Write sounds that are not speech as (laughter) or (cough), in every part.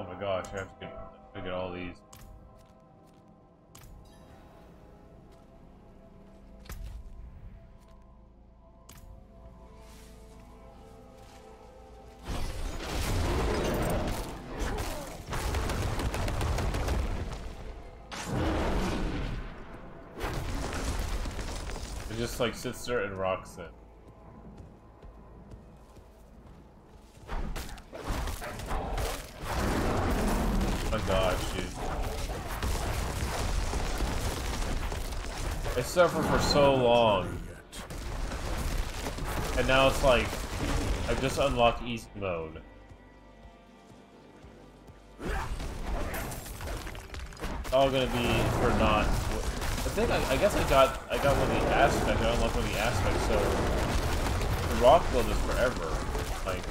Oh my gosh, I have to get, I get all these. It just like sits there and rocks it. Suffered for so long. And now it's like, I just unlocked East mode. It's all gonna be for not. I think I, I guess I got I got one of the aspects. I unlocked one of the aspects. So the rock build is forever. Like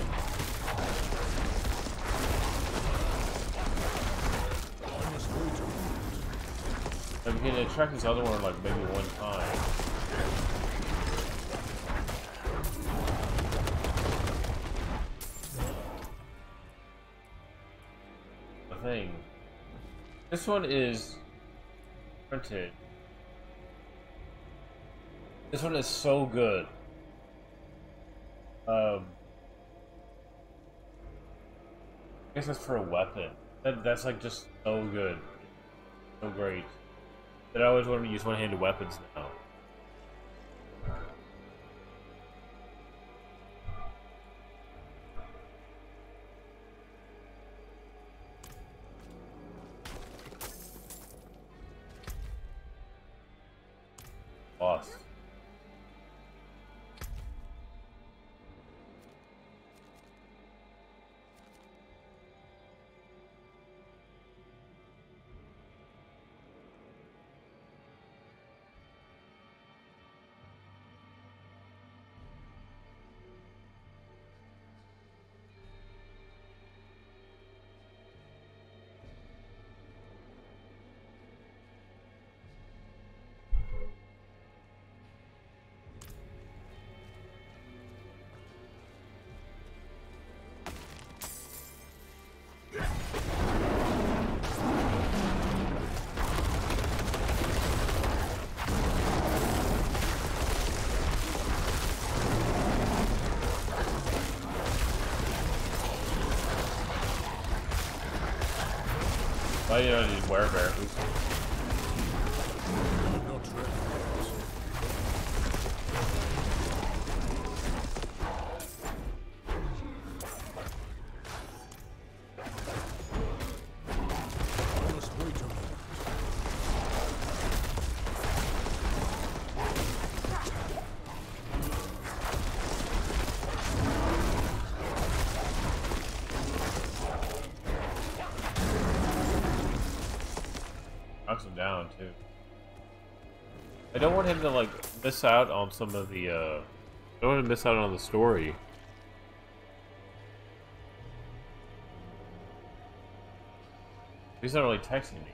like you can attract this other one like maybe one time. The thing. This one is printed. This one is so good. Um, I guess that's for a weapon. That, that's like just so good, so great. That I always wanted to use one-handed weapons now. You don't need werebear? I don't want him to like miss out on some of the. uh I don't want to miss out on the story. He's not really texting me.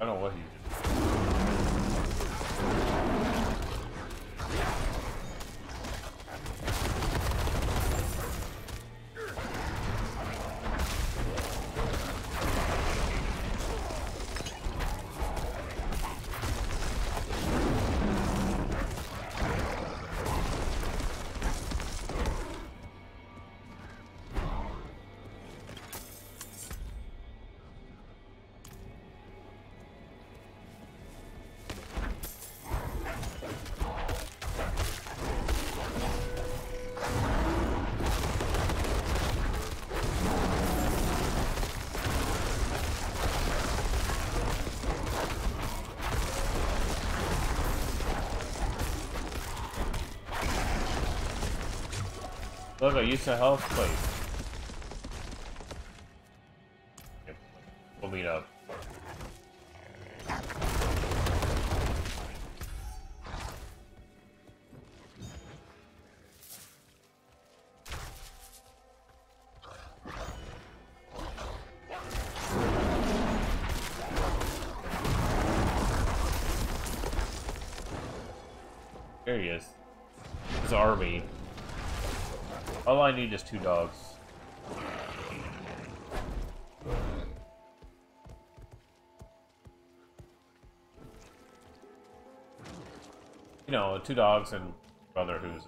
I don't know what he's Look, I used a health plate. All I need is two dogs. You know, two dogs and brother who's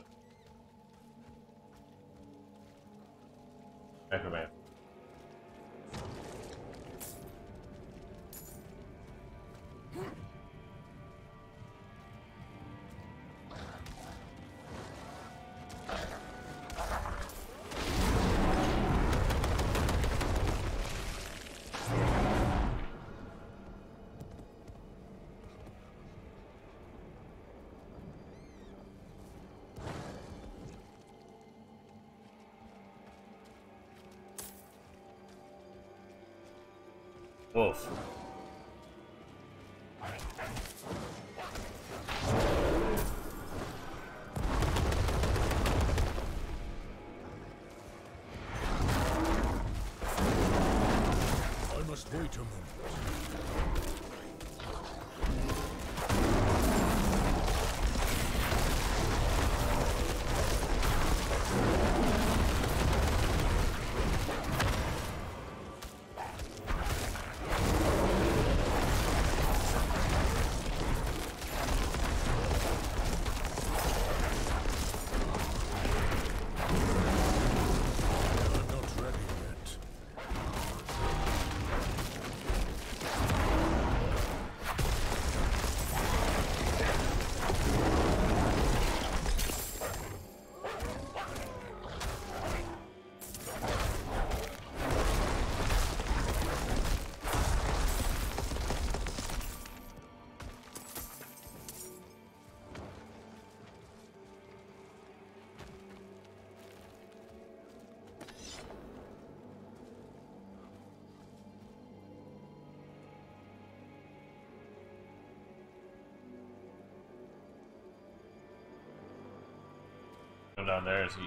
down there as he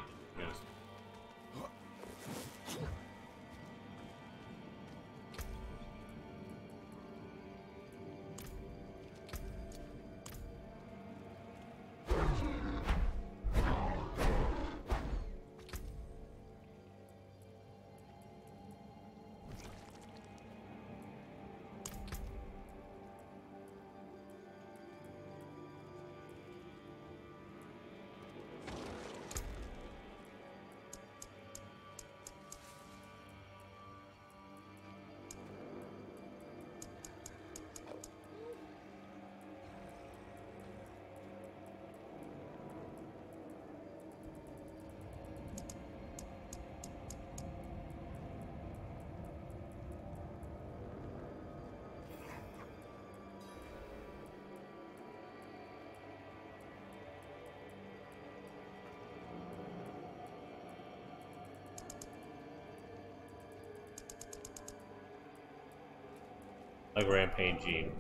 goes. Like Rampage Gene.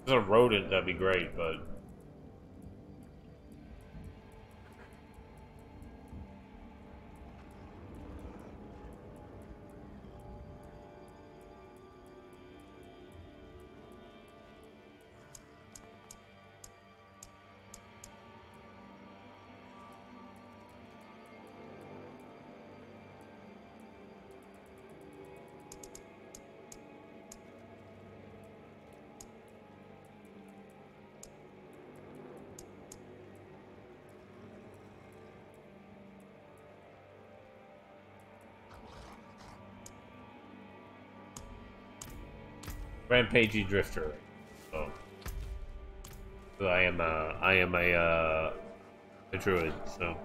If there's a rodent, that'd be great, but. Rampagey Drifter. So I am uh I am a uh a druid, so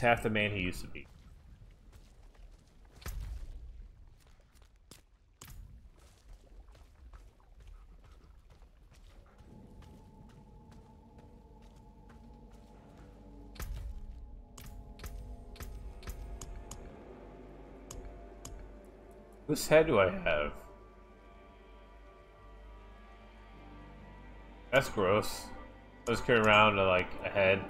half the man he used to be. Whose head do I have? That's gross. Let's carry around to like a head.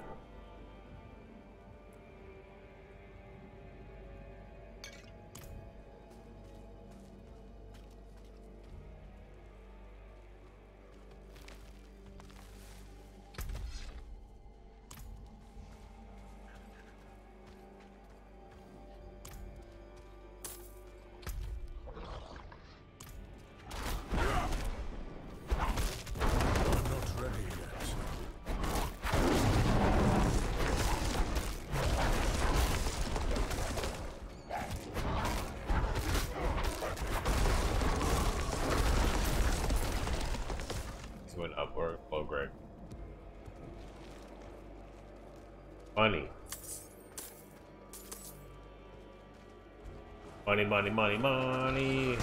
Money, money, money,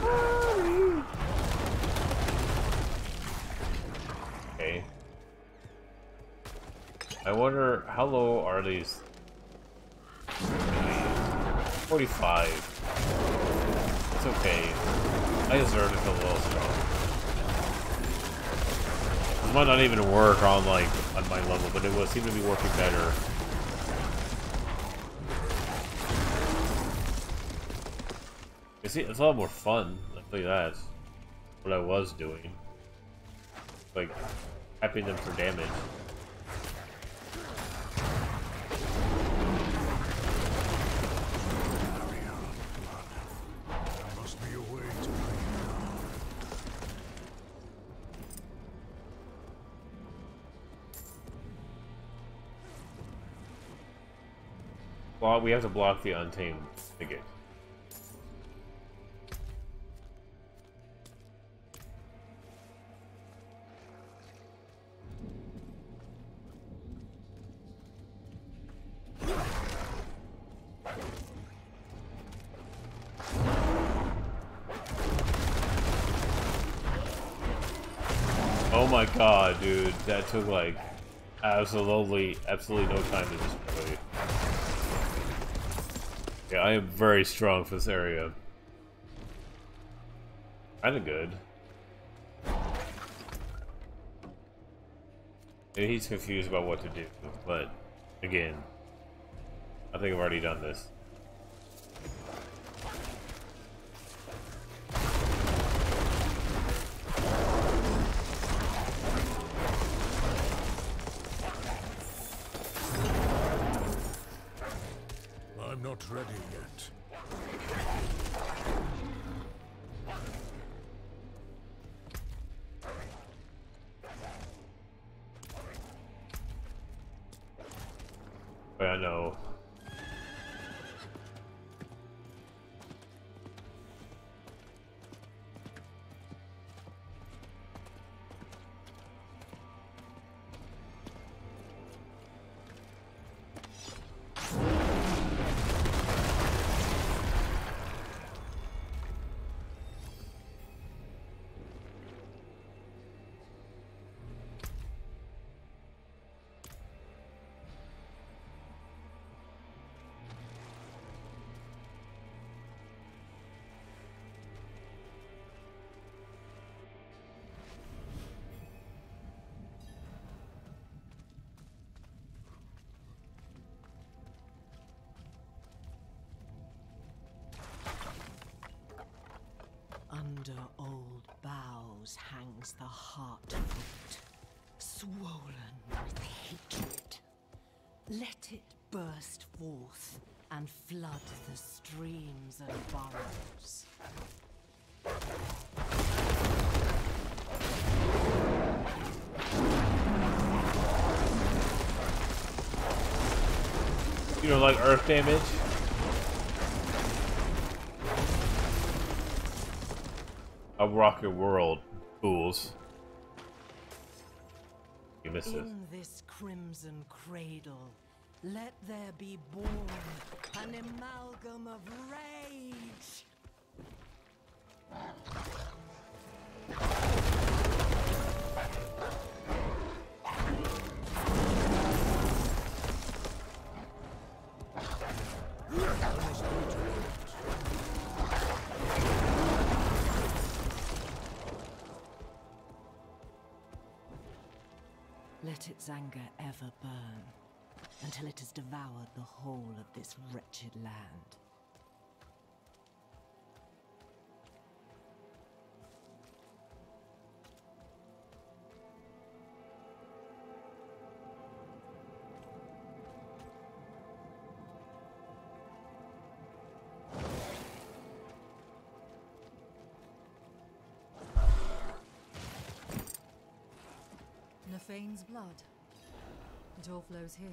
money. Okay. I wonder how low are these? 45. It's okay. I deserve to feel a little strong. It might not even work on like on my level, but it will seem to be working better. See, it's a lot more fun. I'll tell you that. What I was doing, like tapping them for damage. To. Well, we have to block the untamed. Oh that took like absolutely, absolutely no time to destroy. Yeah, I am very strong for this area. Kinda good. Maybe he's confused about what to do, but again, I think I've already done this. Hangs the heart fruit, swollen with hatred. Let it burst forth and flood the streams and burrows. You know, like earth damage. A rocket world, fools. You missed it. In this crimson cradle, let there be born an amalgam of rage. Its anger ever burn, until it has devoured the whole of this wretched land. Nafane's blood. It all flows here.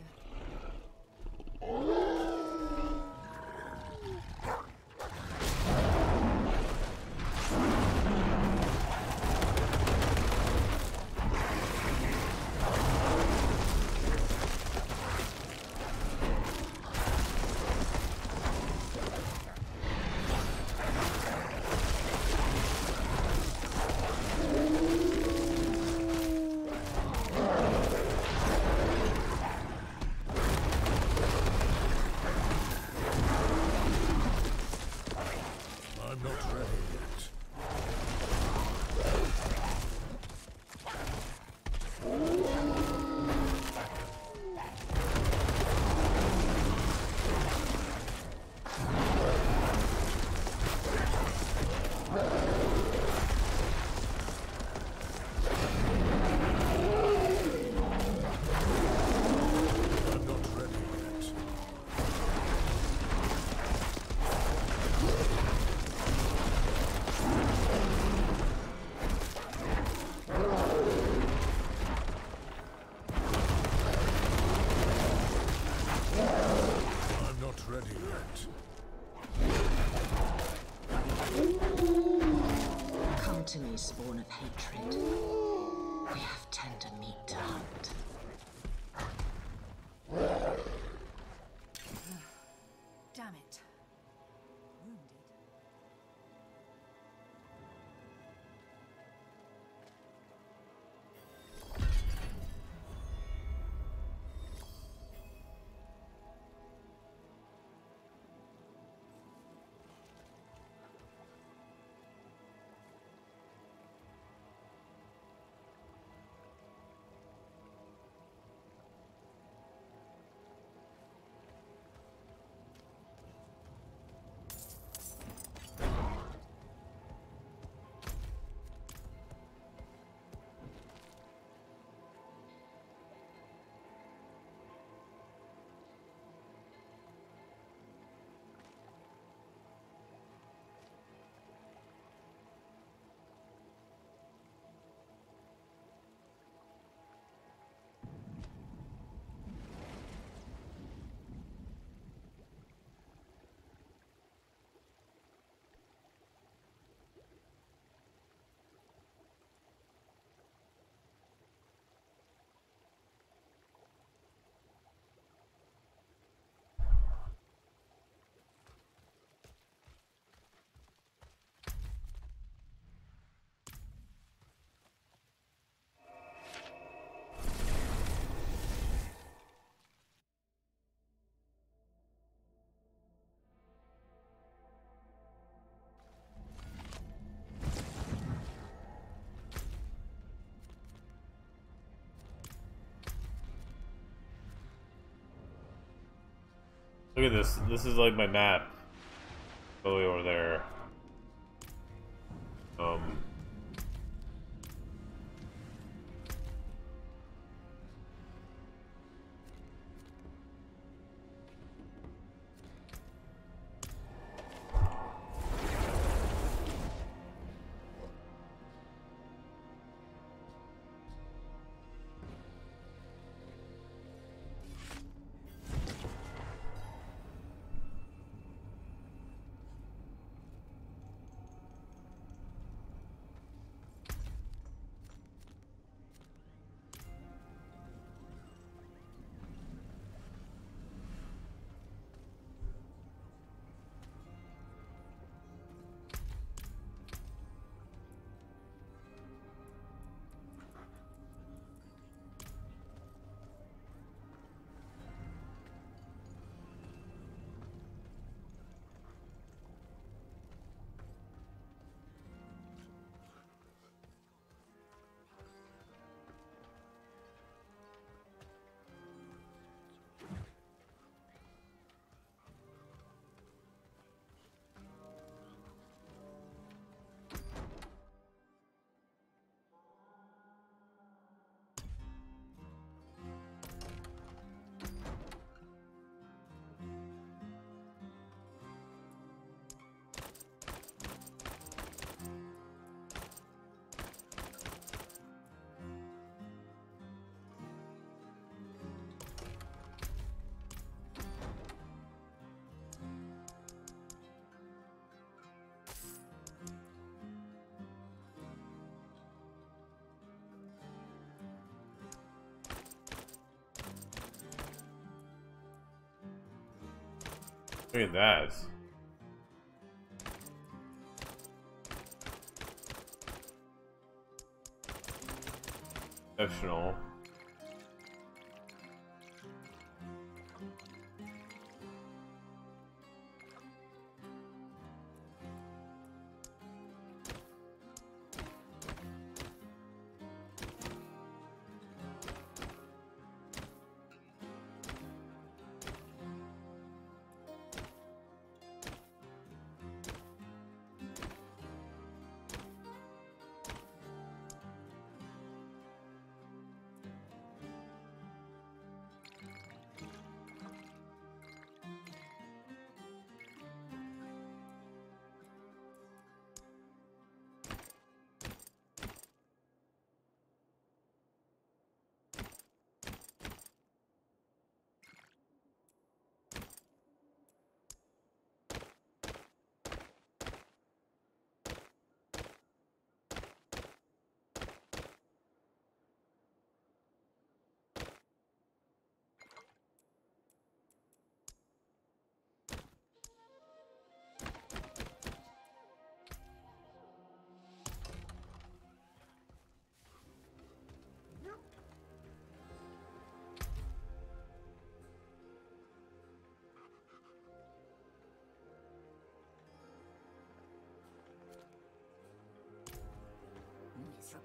Look at this. This is like my map. All the way over there. Look at that. Exceptional.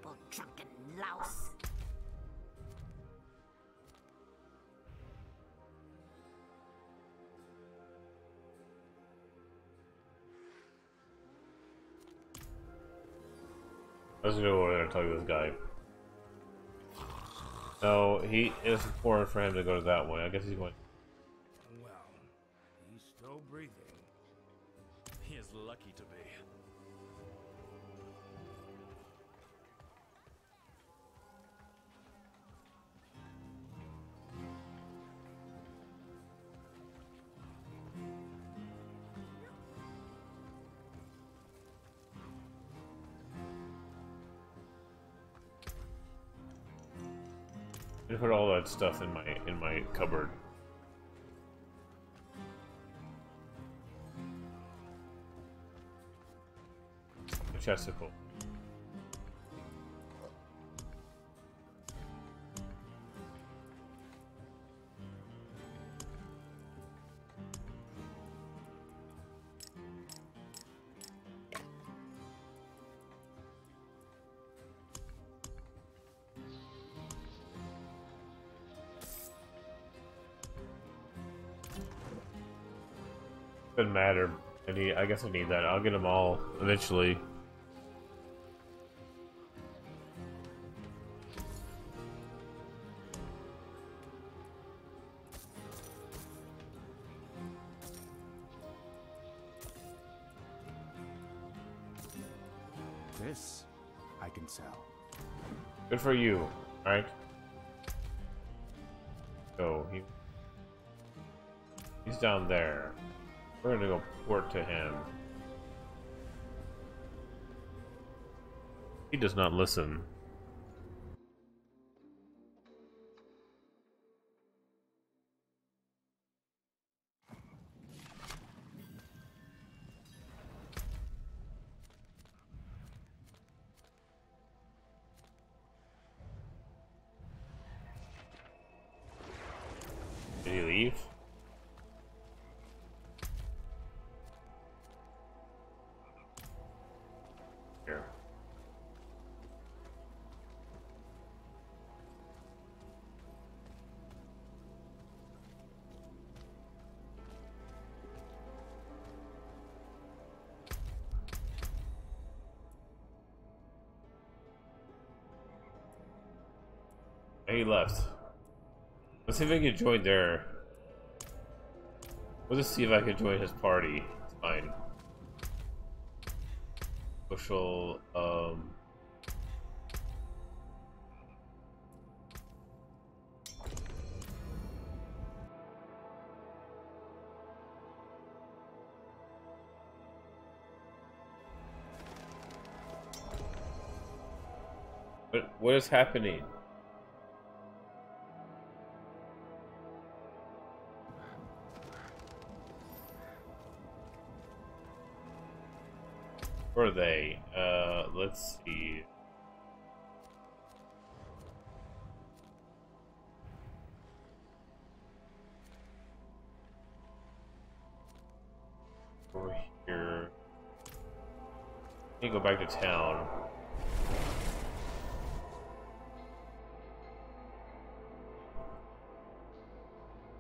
Miserable drunken louse. Let's go over there and talk to this guy. No, he it's important for him to go to that way. I guess he's going. That stuff in my in my cupboard. The chesticle. Doesn't matter. I need. I guess I need that. I'll get them all eventually. This I can sell. Good for you. To him. He does not listen. He left. Let's see if I can join there. We'll just see if I can join his party. It's fine. Social, um... What, what is happening? Let's see. Over here. Need to go back to town.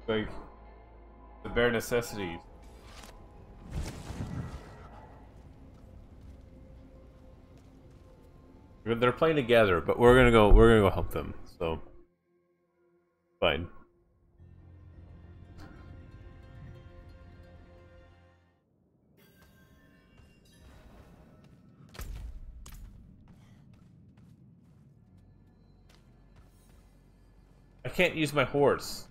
Like the bare necessities. They're playing together, but we're gonna go. We're gonna go help them. So, fine. I can't use my horse.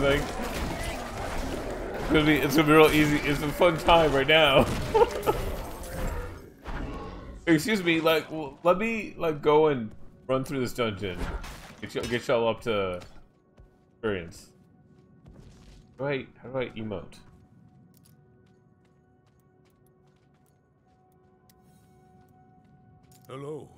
Like, it's gonna be, it's gonna be real easy. It's a fun time right now. (laughs) Excuse me, like, let me like go and run through this dungeon. Get y'all, up to experience. I, how do I emote? Hello.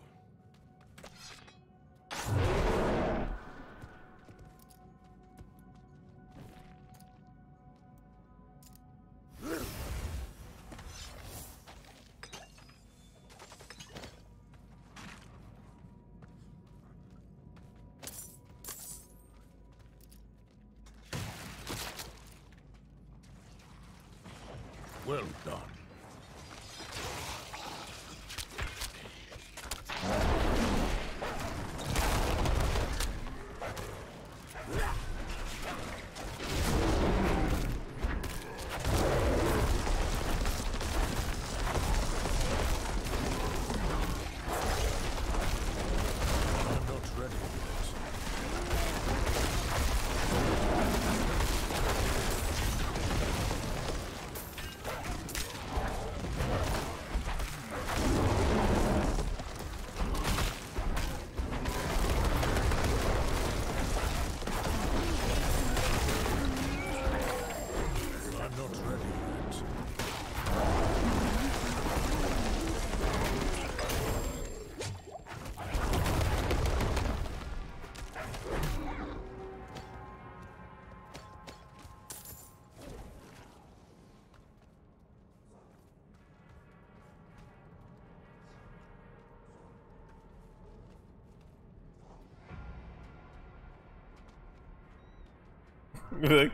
(laughs) like,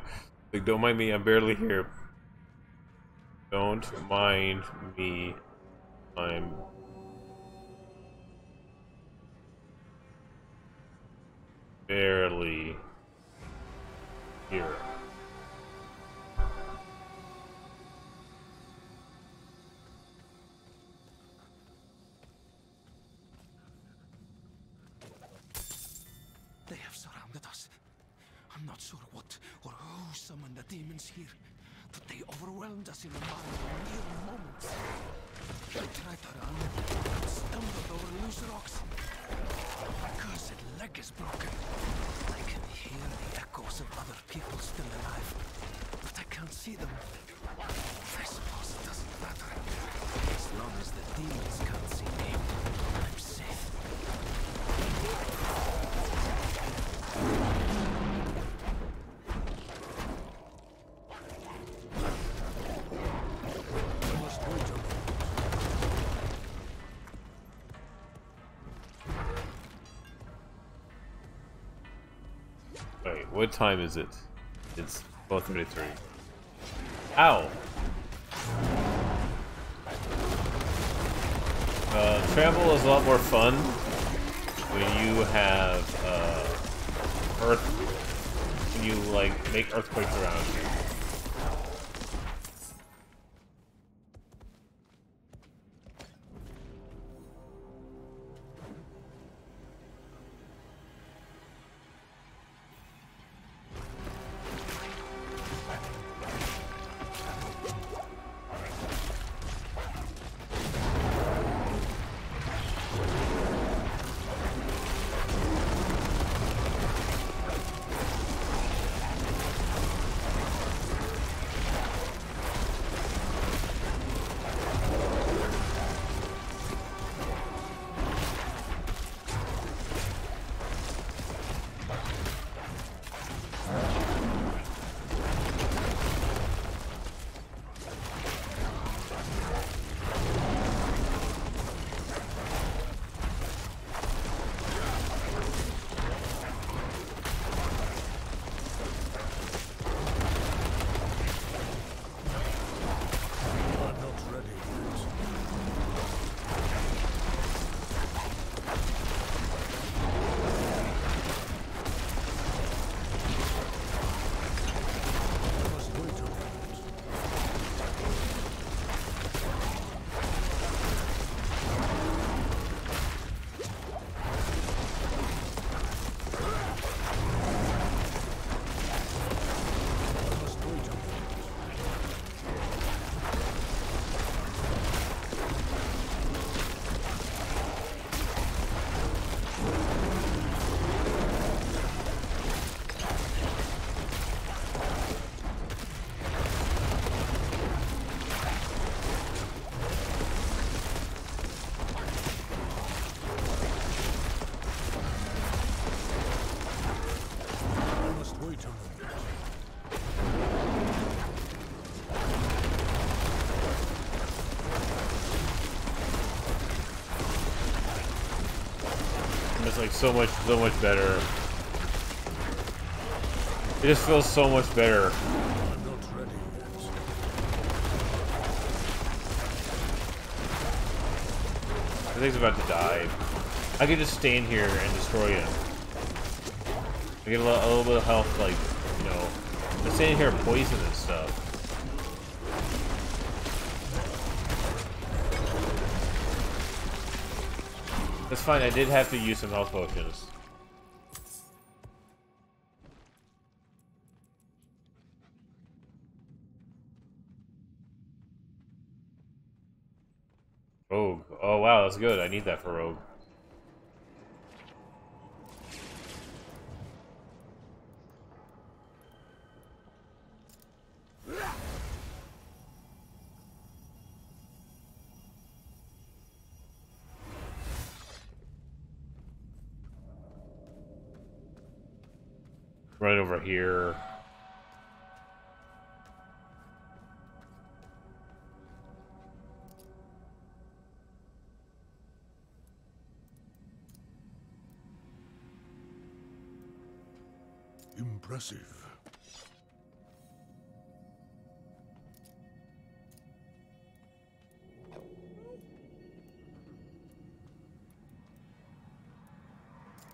like, don't mind me. I'm barely here. Don't mind me. I'm what time is it? It's 12:33. Ow. Uh, travel is a lot more fun when you have uh, earth, when you like make earthquakes around you. So much, so much better. It just feels so much better. I think he's about to die. I could just stand here and destroy him. I get a little, a little bit of health, like, you know, I stand here and poison That's fine, I did have to use some health potions. Rogue. Oh wow, that's good. I need that for Rogue. Over here. Impressive.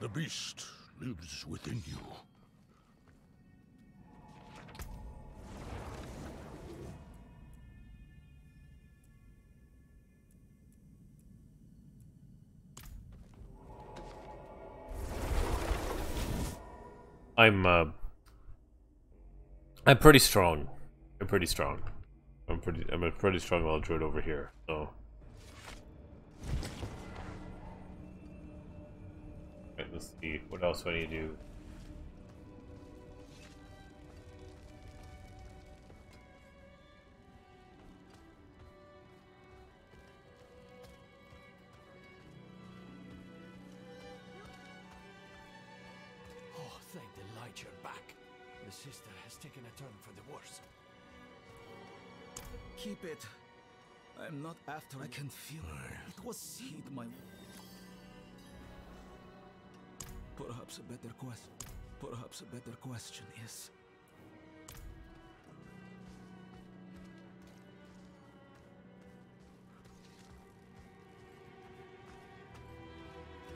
The beast lives within you. I'm uh I'm pretty strong. I'm pretty strong. I'm pretty I'm a pretty strong old druid over here, so Right, let's see. What else do I need to do? Keep it. I'm not after I can feel it. It was seed, my... Perhaps a better question... Perhaps a better question is...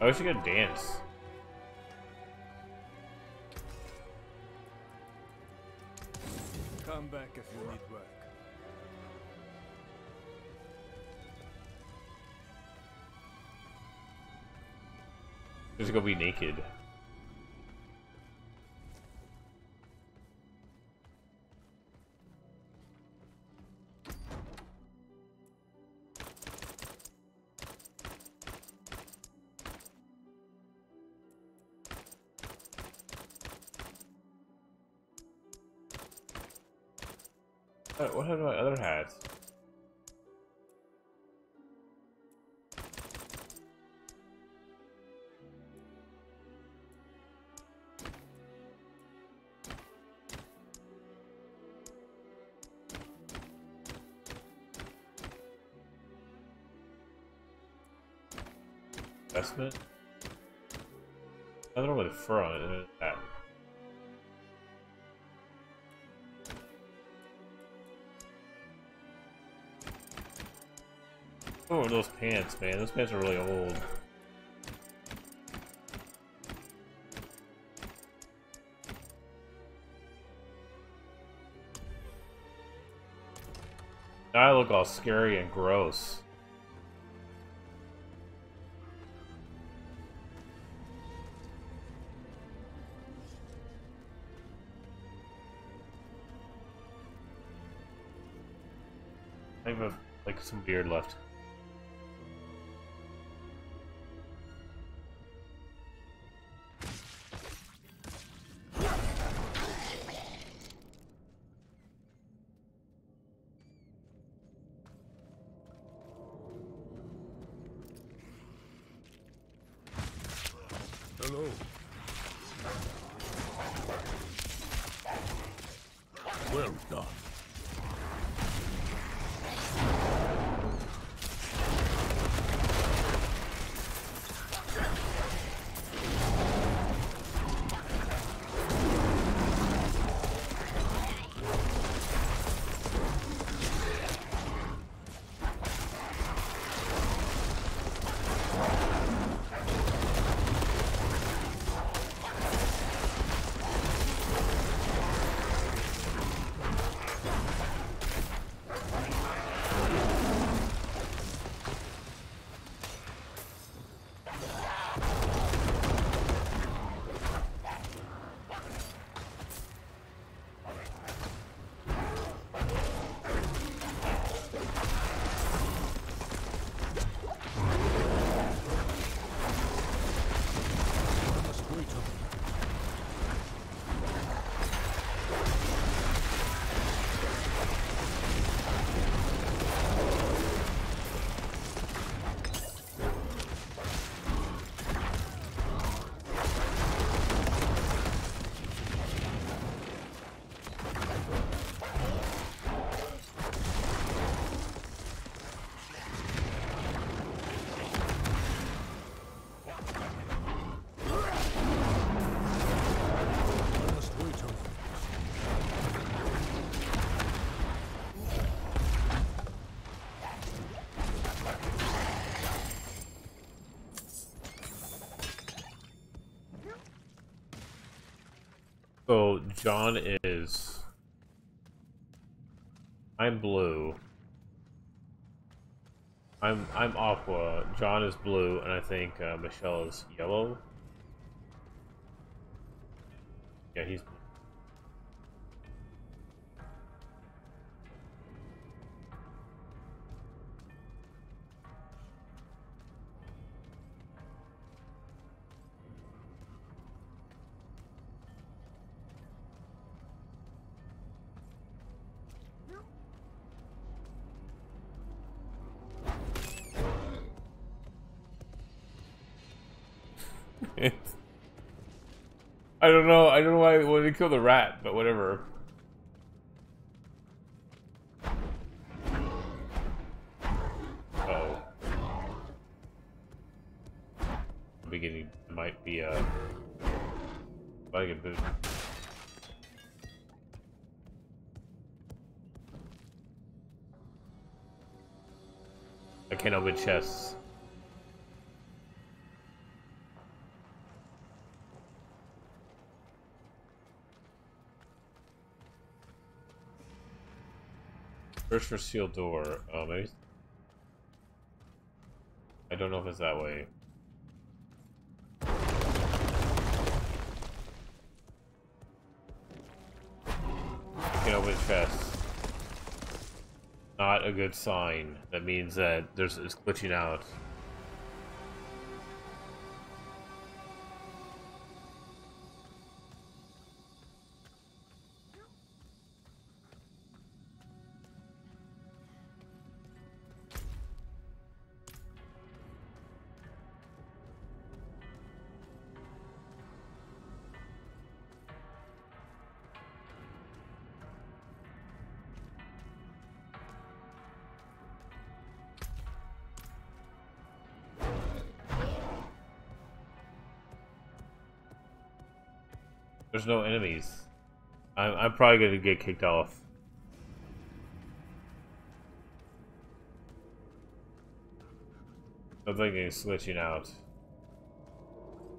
I wish you could dance. Come back if you need work. Just go be naked. Investment? I don't know the front is. That. Oh, those pants, man. Those pants are really old. I look all scary and gross. Some beard left. John is. I'm blue. I'm I'm aqua. John is blue, and I think uh, Michelle is yellow. I don't know. I don't know why when they kill the rat, but whatever. Oh. Beginning might be a like a boot. I can't open chests. Search for sealed door. Oh, maybe. I don't know if it's that way. Can open chest. Not a good sign. That means that there's it's glitching out. There's no enemies. I'm, I'm probably gonna get kicked off. Something is glitching out.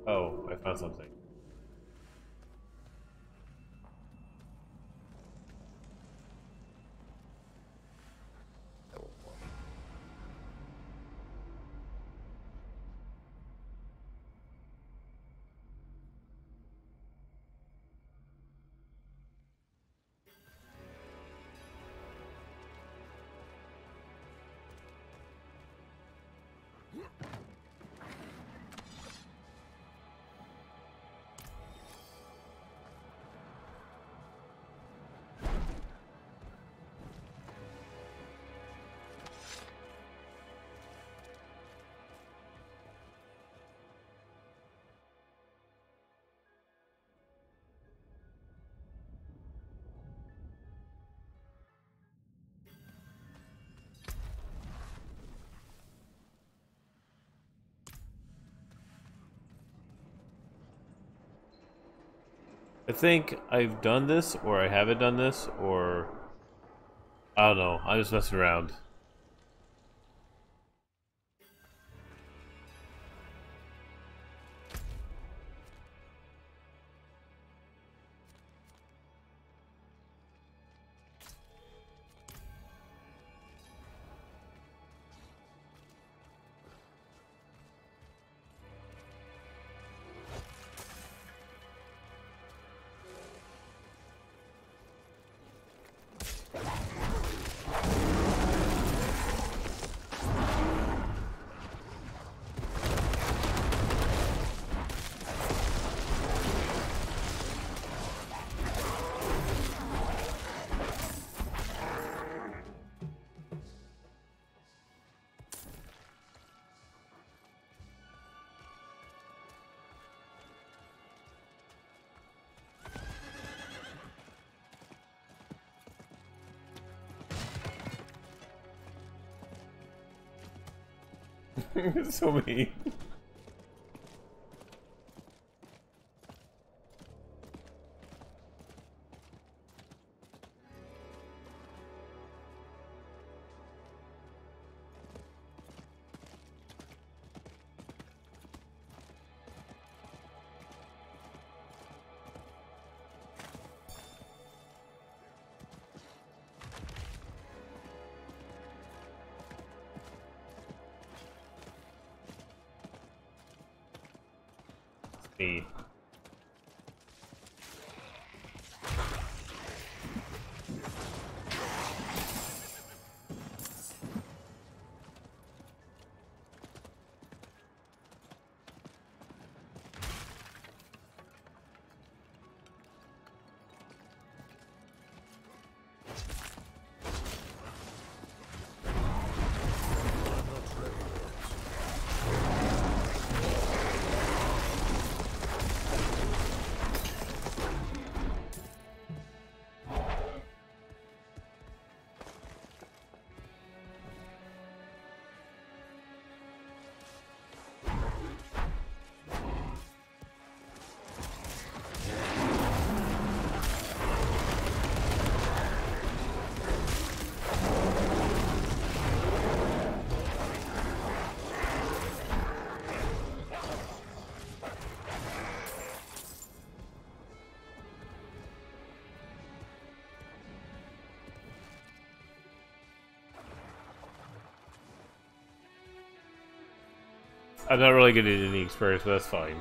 Oh, I found something. I think I've done this, or I haven't done this, or... I don't know, I'm just messing around. (laughs) so many. I'm not really getting any experience, but that's fine.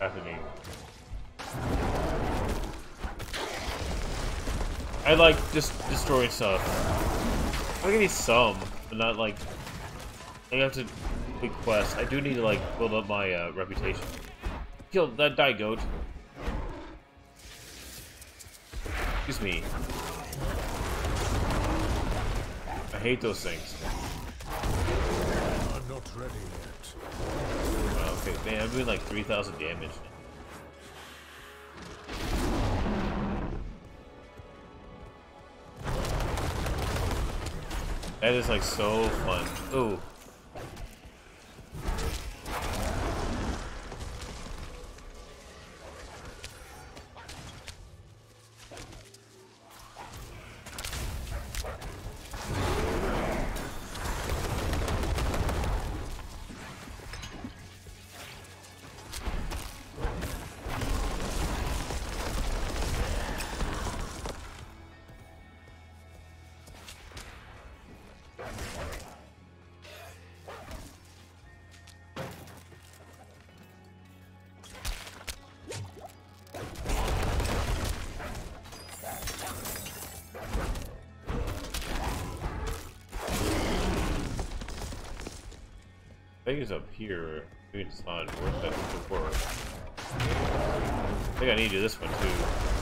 Happening. I like just destroying stuff. I'm getting some, but not like. I have to big quest. I do need to like build up my uh, reputation. Kill that die goat. Excuse me. I hate those things. I'm not ready okay, man, I'm doing like 3,000 damage. That is like so fun. Ooh. Think it's up here. Maybe it's not. Where's that? I think I need do this one too.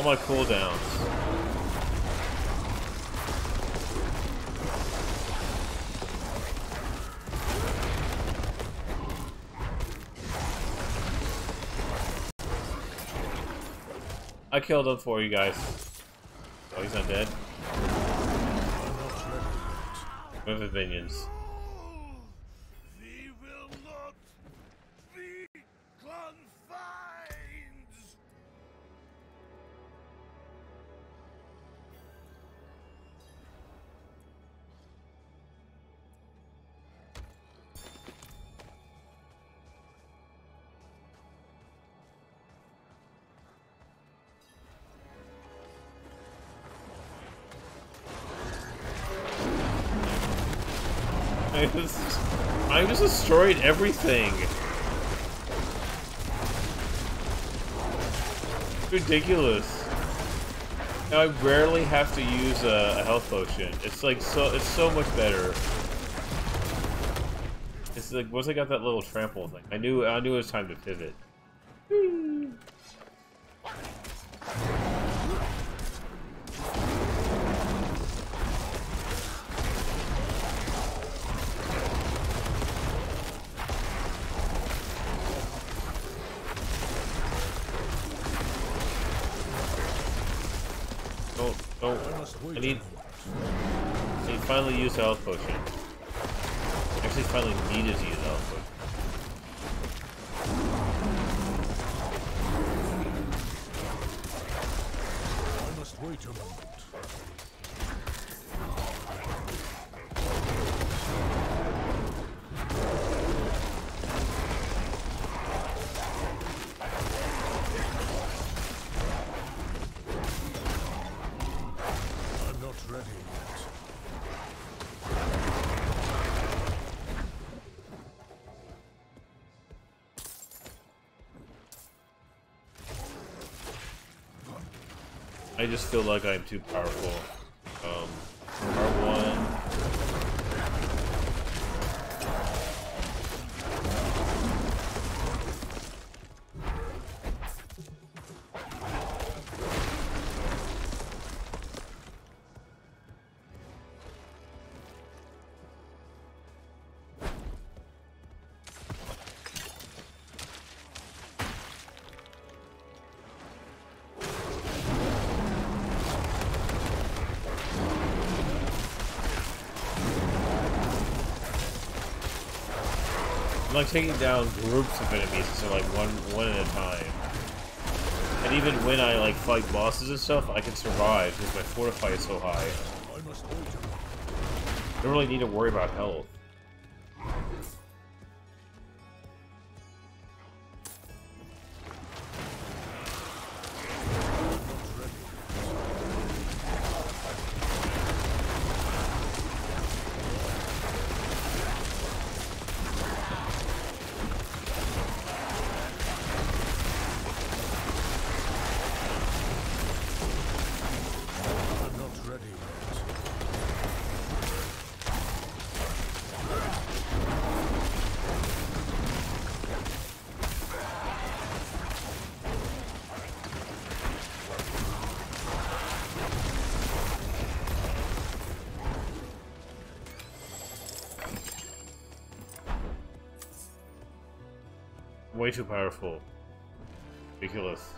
All my cooldowns. I killed him for you guys. Oh, he's not dead. With the minions. I (laughs) just, I just destroyed everything. Ridiculous. Now I rarely have to use a, a health potion. It's like so, it's so much better. It's like once I got that little trample thing, I knew, I knew it was time to pivot. Use health potion. Actually, finally needed to use I just feel like I'm too powerful. Like taking down groups of enemies so like one one at a time. And even when I like fight bosses and stuff, I can survive because my fortify is so high. I don't really need to worry about health. Way too powerful. Ridiculous.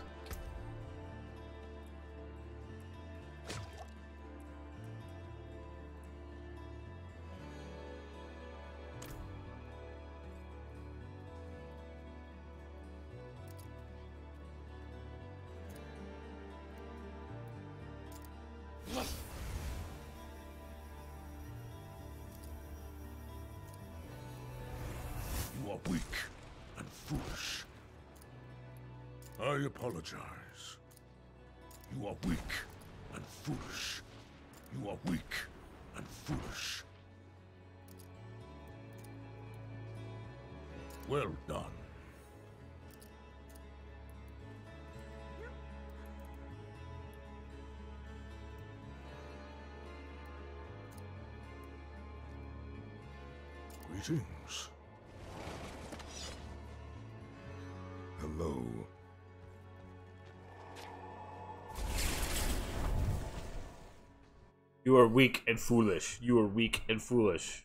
Apologize. You are weak and foolish. You are weak and foolish. Well done. Greetings. You are weak and foolish. You are weak and foolish.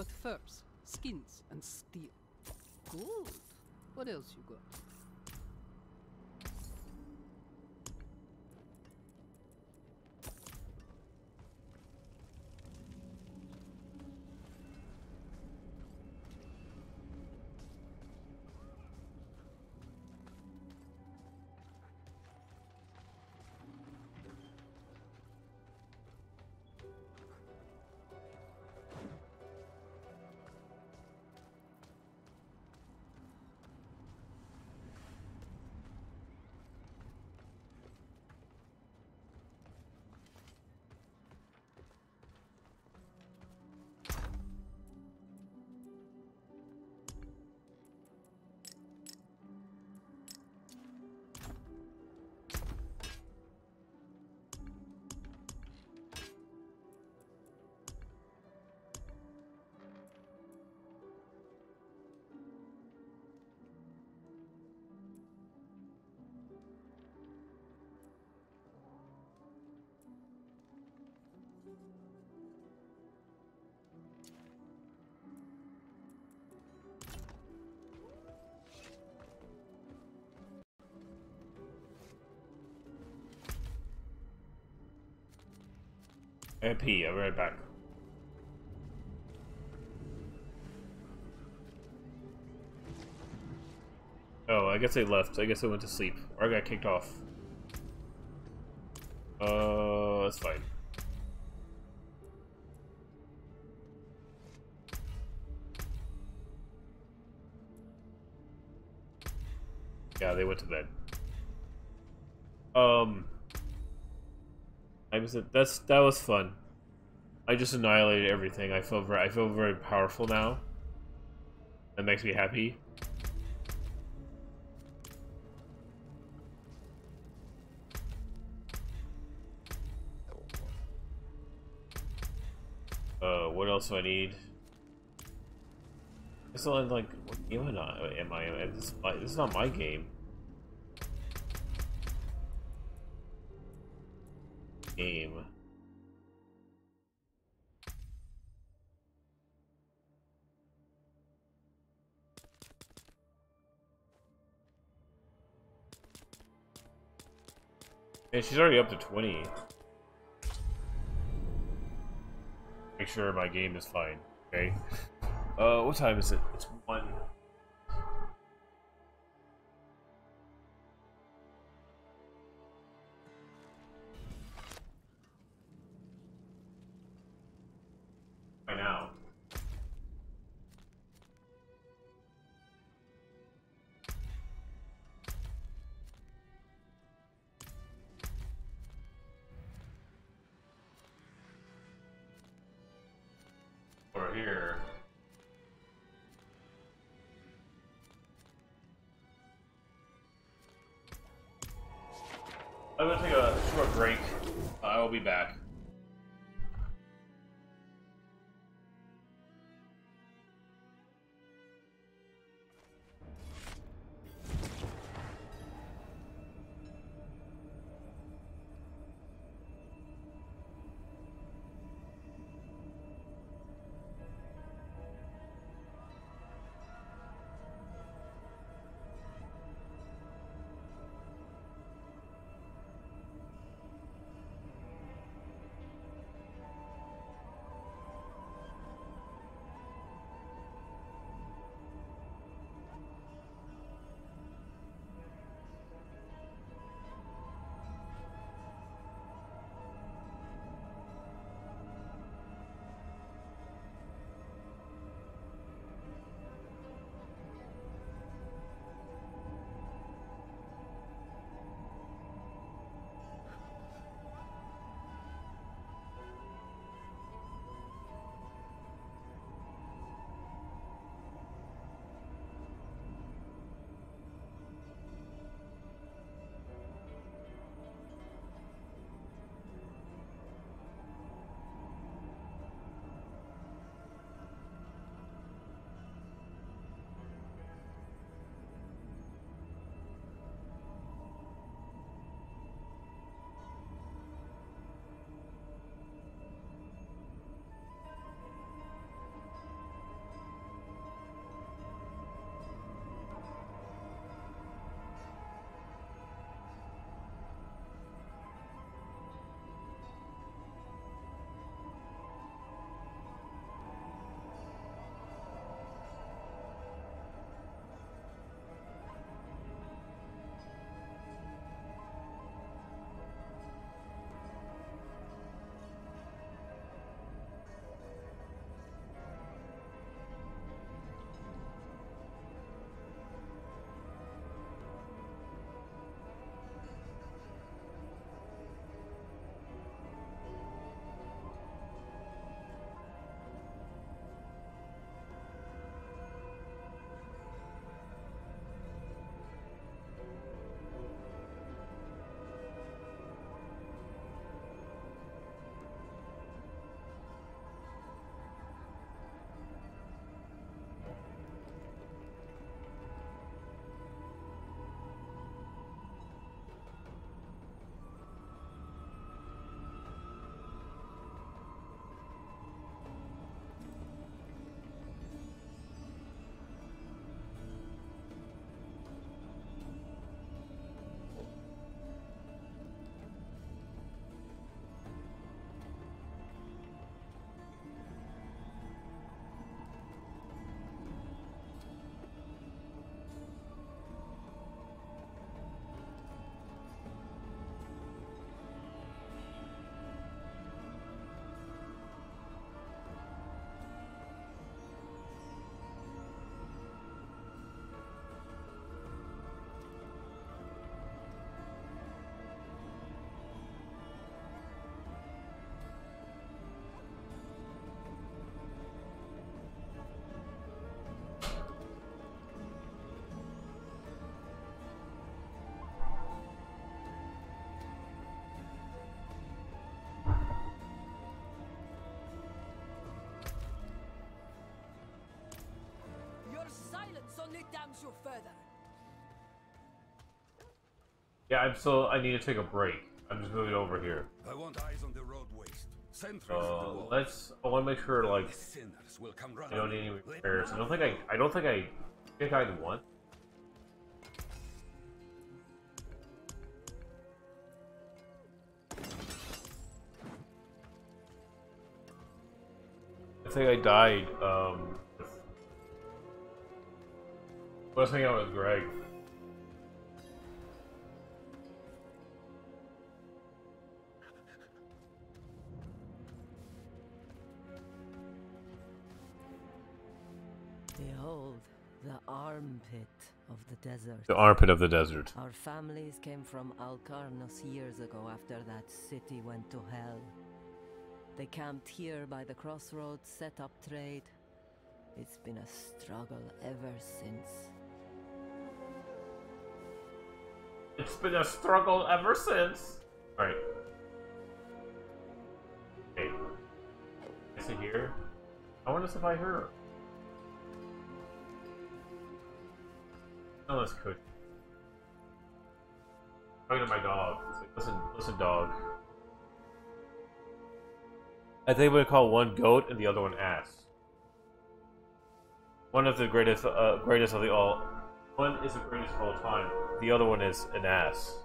Got furs, skins, and steel. Good. What else you got? MP, I'll be right back. Oh, I guess they left. I guess they went to sleep. Or I got kicked off. Uh, that's fine. Yeah, they went to bed. Um, That's that was fun. I just annihilated everything. I feel very I feel very powerful now. That makes me happy. Uh, what else do I need? It's not like what game am I? Am I? This is, not my. Game. She's already up to 20. Make sure my game is fine, okay? Uh, what time is it? Only damns you further. Yeah, I'm still. I need to take a break. I'm just moving over here. I want eyes on the road waste. Sentries Uh, on the wall. let's. I want to make sure like sinners will come I don't need any repairs. I don't think I. I don't think I. I think I had one. I think I died. Let's hang out with Greg. Behold, the armpit of the desert. The armpit of the desert. Our families came from Alcarnus years ago after that city went to hell. They camped here by the crossroads, set up trade. It's been a struggle ever since. It's been a struggle ever since. Alright. Okay. Is it here? I wonder if I her. Oh, that's good. Talking to my dog. Like, listen, listen, dog. I think I'm gonna call one goat and the other one ass. One of the greatest, uh, greatest of the all. One is the greatest of all time. The other one is an ass.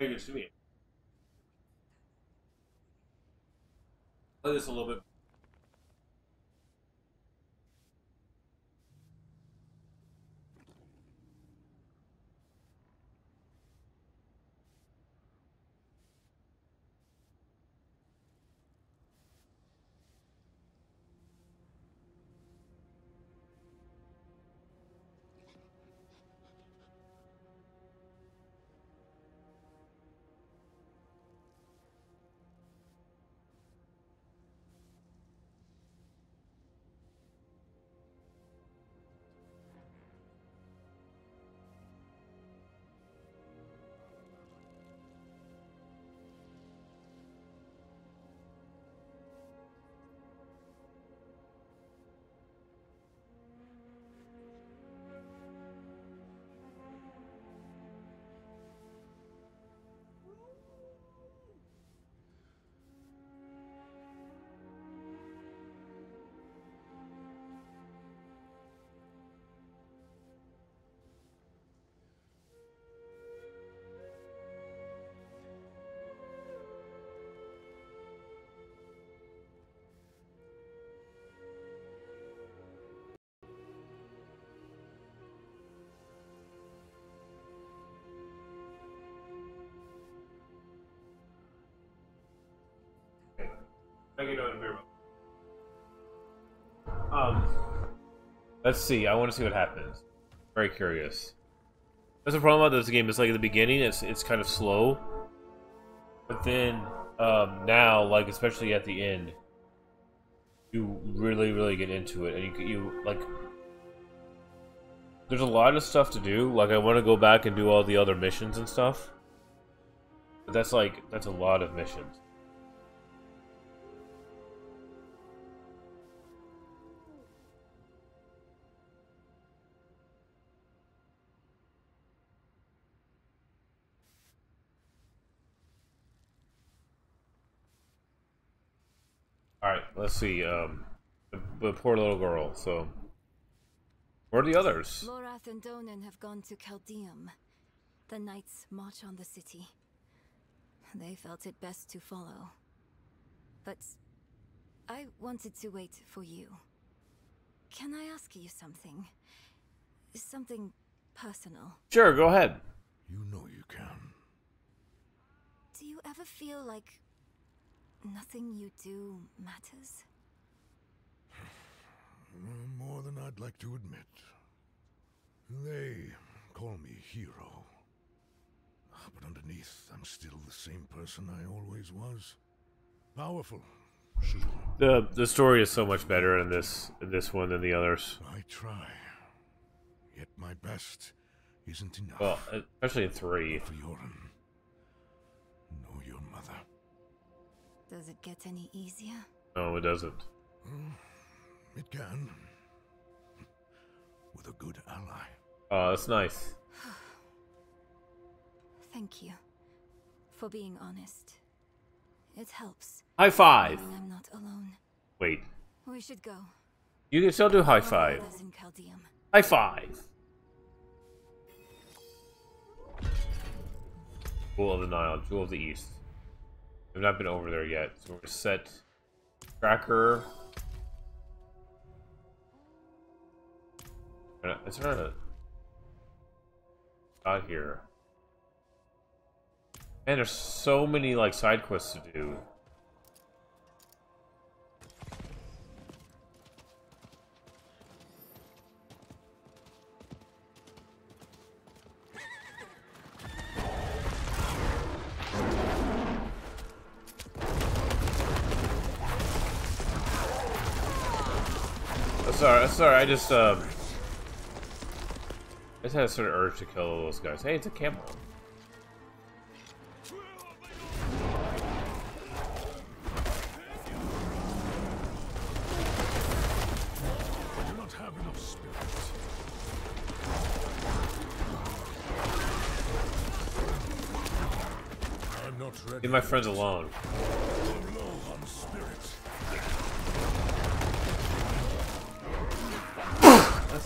It's me. Play this a little bit. Um, let's see. I want to see what happens. Very curious. That's the problem about this game. It's like at the beginning, it's it's kind of slow, but then um, now, like especially at the end, you really really get into it, and you you like. There's a lot of stuff to do. Like I want to go back and do all the other missions and stuff. But that's like that's a lot of missions. Alright, let's see. Um, the, the poor little girl. So, where are the others? Lorath and Donan have gone to Caldeum. The knights march on the city. They felt it best to follow. But I wanted to wait for you. Can I ask you something? Something personal. Sure, go ahead. You know you can. Do you ever feel like nothing you do matters? (sighs) More than I'd like to admit. They call me hero. Ah, but underneath, I'm still the same person I always was. Powerful, sure. The the story is so much better in this in this one than the others. I try. Yet my best isn't enough. Well, especially in three. For Yoren. Um, Does it get any easier? No, it doesn't. Hmm, it can. With a good ally. Oh, that's nice. (sighs) Thank you for being honest. It helps. High five. knowing I'm not alone. Wait, We should go. you can still do high five. others. High five. Jewel of the Nile, Jewel of the East. I've not been over there yet, so we're set. Tracker. Uh, Is there a out here? Man, there's so many like side quests to do. Sorry. I just um, I just had a sort of urge to kill all those guys. Hey, it's a camel. I do not have enough spirit. I'm not ready. Leave my friends alone.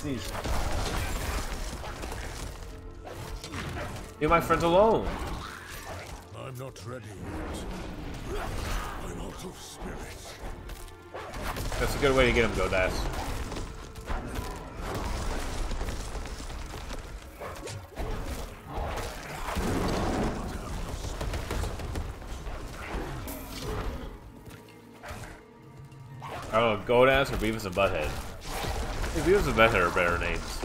These. Leave my friends alone. I'm not ready yet. I'm out of spirit. That's a good way to get him, Godas. I don't know, Godas or Beavis and Butthead. I think Beavis and Butthead better names.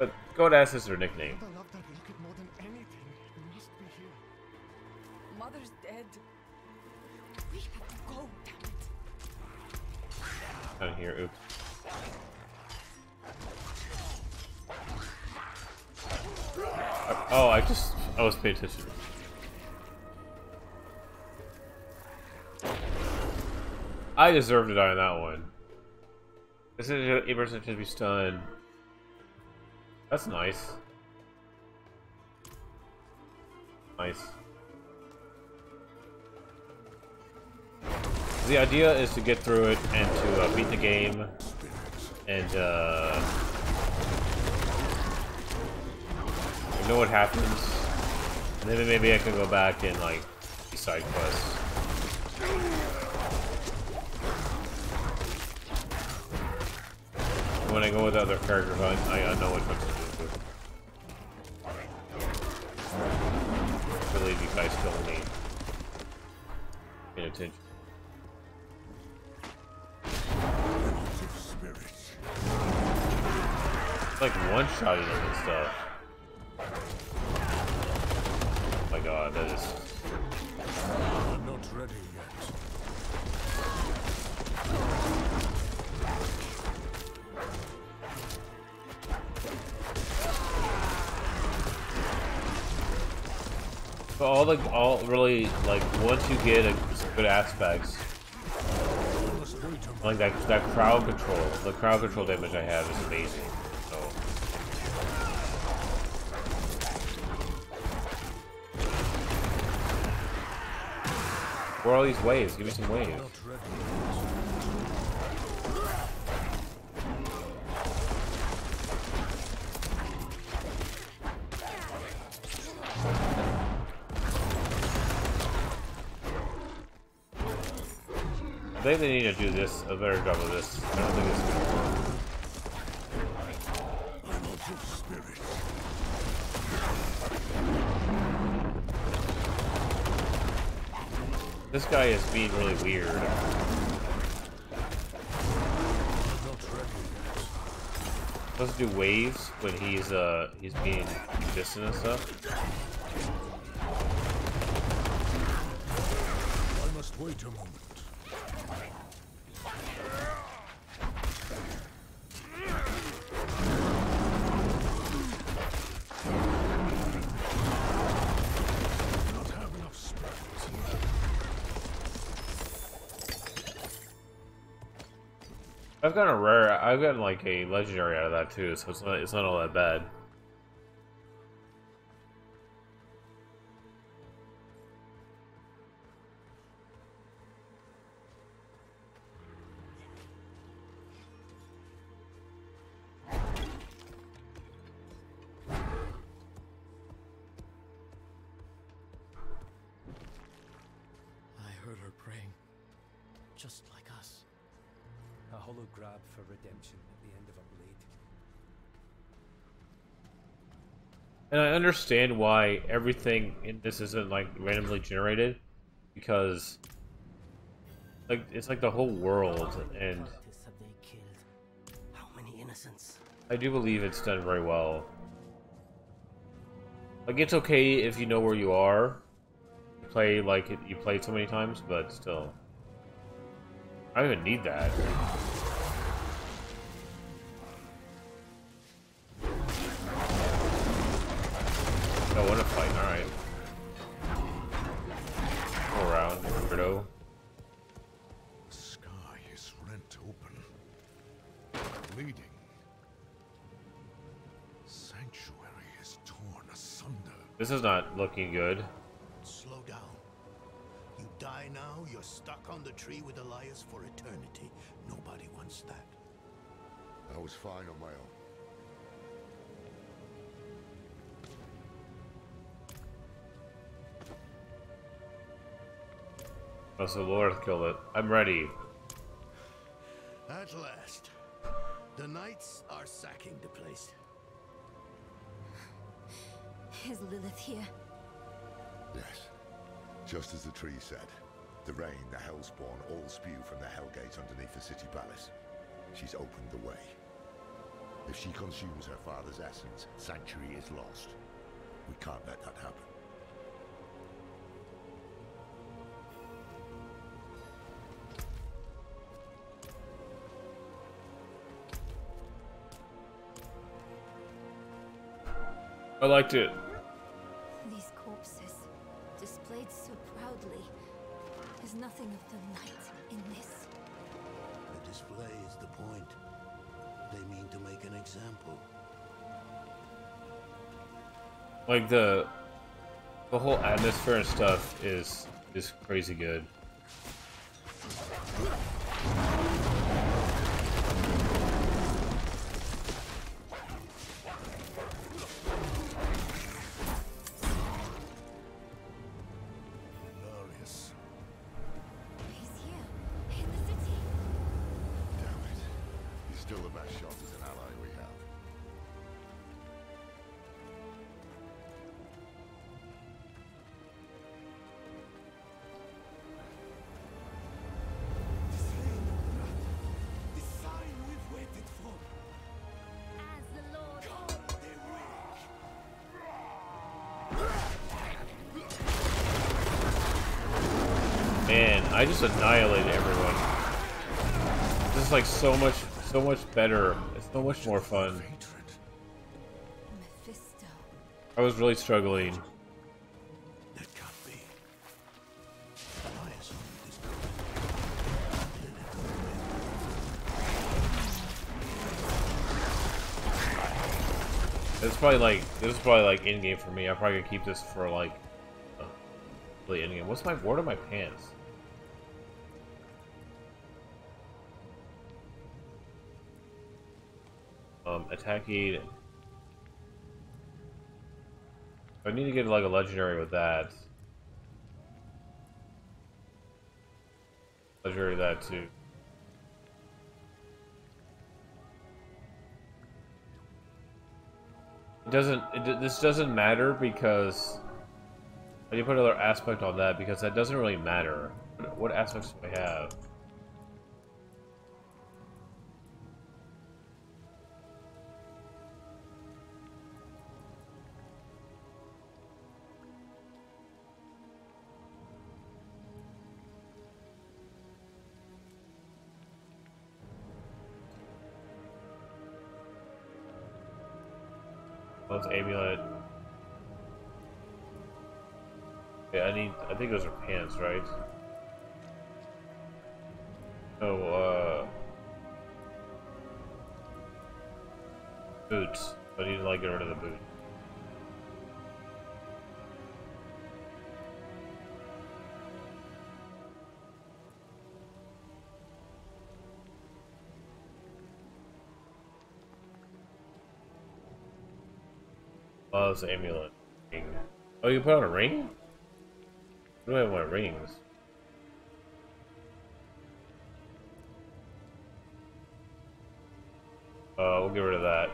But Godas is their nickname. The love that we look at more than anything must be here. Mother's dead. We have to go, damn it. Down here, oops. Oh, I just I was paying attention. I deserve to die on that one. This is a person should be stunned. That's nice. Nice. The idea is to get through it and to uh, beat the game and uh, know what happens. And then maybe I can go back and like side quests. When I go with other characters, I, I know which ones to do. I believe you guys still need attention. It's like one-shotting them and stuff. Oh my god, that is... I'm not ready all the, all really, like, once you get a, good aspects, like that, that crowd control, the crowd control damage I have is amazing. So, where are all these waves? Give me some waves. Think they need to do this a better job of this. I don't think it's gonna work. This guy is being really weird. To do waves when he's uh he's being distant and stuff. I must wait a moment. Gotten a rare. I've gotten like a legendary out of that too, so it's not it's not all that bad. And I understand why everything in this isn't like randomly generated, because like it's like the whole world, and? I do believe it's done very well. Like it's okay if you know where you are, you play like you played so many times, but still, I don't even need that. This is not looking good. Slow down. You die now, you're stuck on the tree with Elias for eternity. Nobody wants that. I was fine on my own. Oh, so Lord killed it. I'm ready. At last. The knights are sacking the place. Is Lilith here? Yes. Just as the tree said. The rain, the Hellspawn, all spew from the Hellgate underneath the city palace. She's opened the way. If she consumes her father's essence, Sanctuary is lost. We can't let that happen. I liked it. The night in this. The display is the point. They mean to make an example. Like the the whole atmosphere and stuff is is crazy good. I just annihilated everyone. This is like so much so much better. It's so much more fun. I was really struggling. Elias is probably like this is probably like in game for me. I'm probably gonna keep this for like uh, really in game. What's my word on my pants? Attacking. I need to get like a legendary with that. of that too. It doesn't. It, this doesn't matter because I need to put another aspect on that because that doesn't really matter. What aspects do I have? Amulet. Yeah, I need. I think those are pants, right? Oh, uh, boots. I need to like get rid of the boot. Loves amulet. Ring. Oh, you put on a ring? What do I want rings? Uh, we'll get rid of that.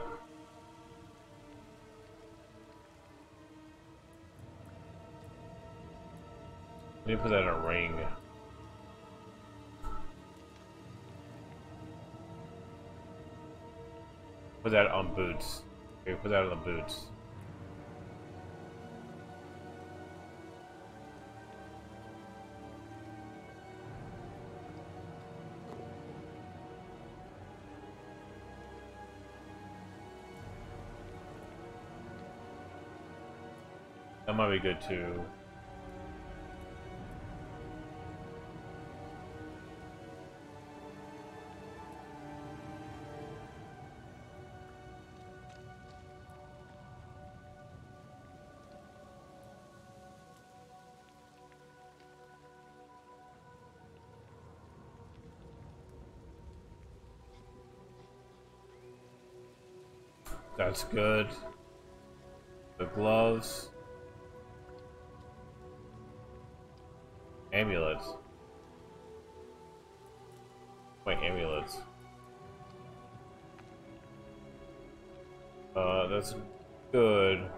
Let me put that in a ring. Put that on boots. Okay, put that on the boots. Good too. That's good. The gloves. Good.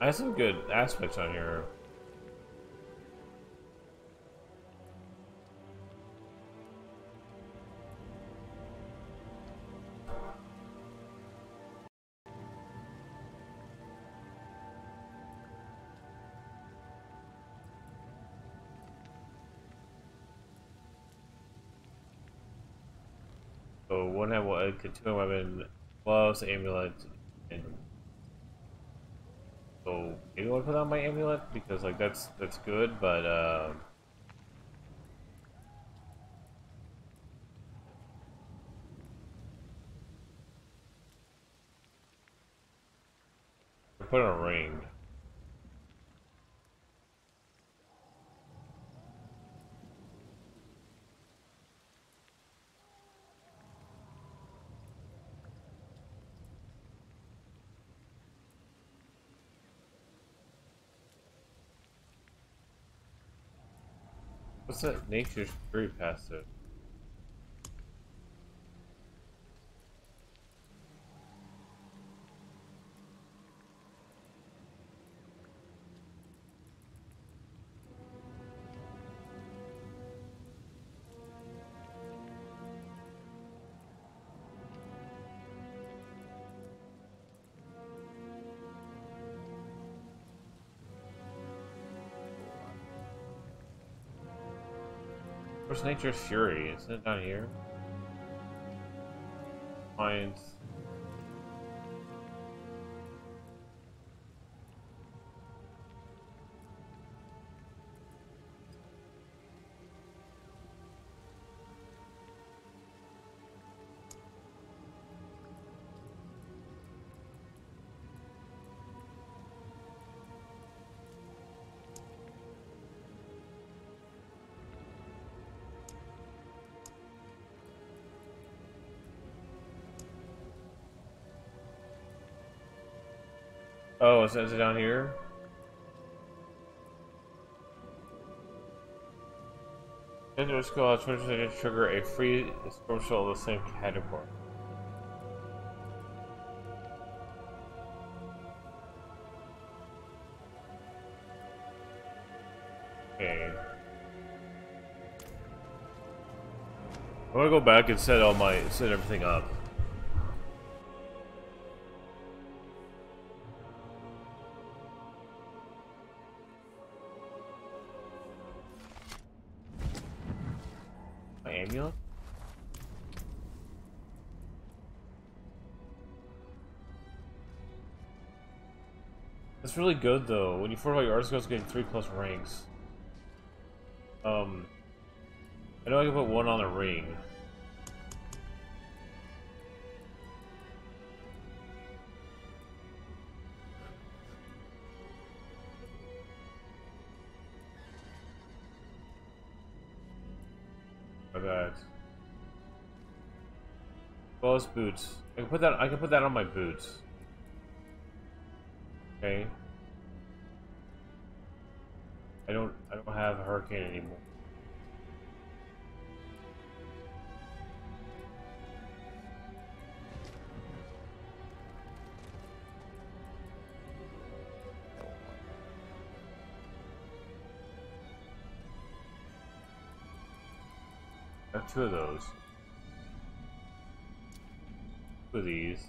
I have some good aspects on here. One weapon, gloves, amulet, and so maybe I'll put on my amulet because like that's that's good, but uh, put on a ring. That nature's fury passive? Nature's Fury? Isn't it down here? Find. Oh, is it down here? Nintendo School 20% to trigger a free social of the same category. Okay. I'm gonna go back and set all my set everything up. Really good though. When you fortify your articles, getting three plus ranks. Um, I know I can put one on the ring. Bad. Close boots. I can put that. I can put that on my boots. Okay. I don't. I don't have a hurricane anymore. I have two of those. Two of these.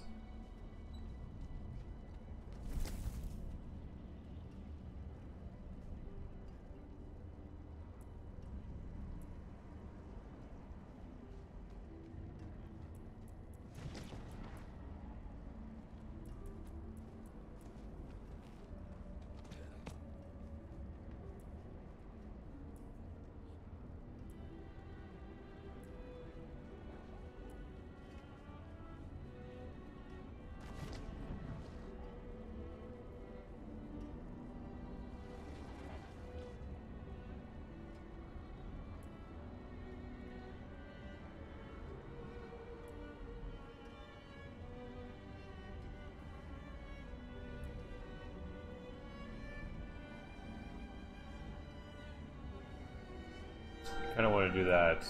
Do that.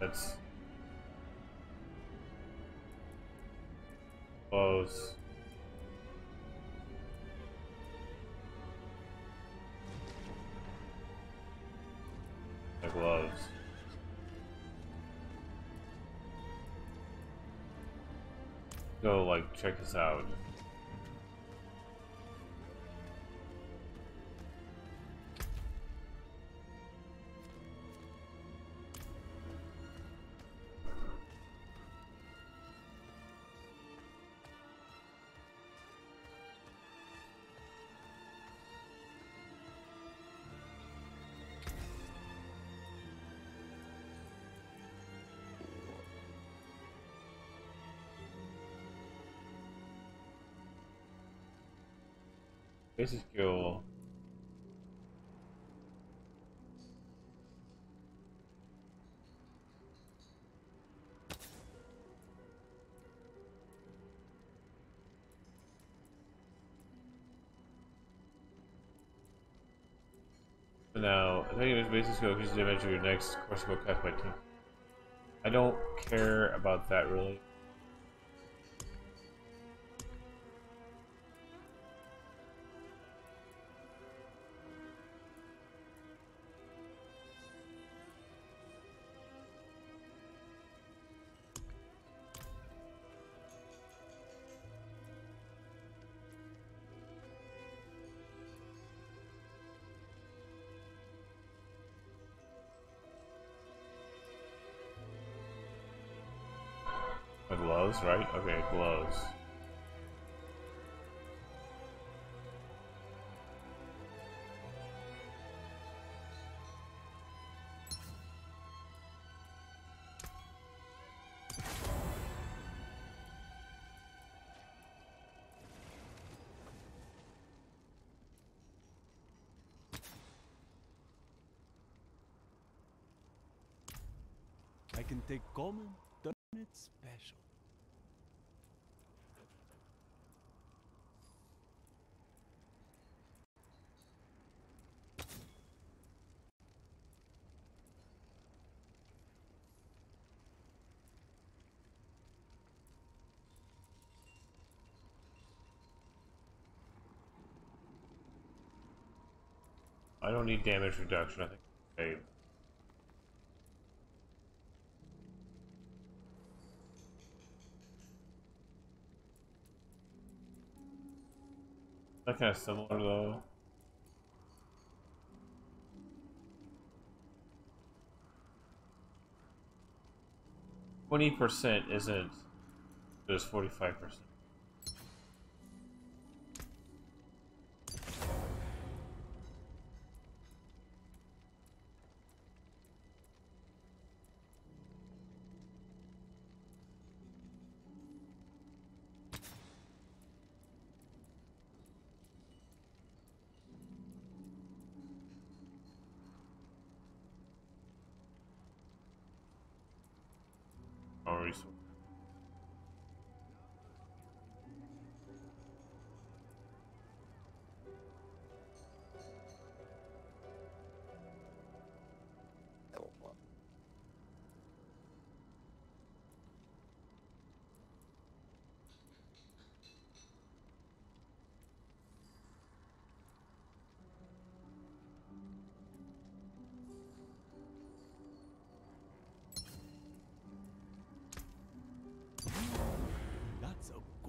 That's close. My gloves. Go like check this out. Basic is cool. now, I think it was basic skill because you mention your next course will cast by team. I don't care about that really. My gloves, right? Okay, gloves. I can take common, turn it special. I don't need damage reduction. I think. Okay. That kind of similar though. Twenty percent isn't just forty-five percent.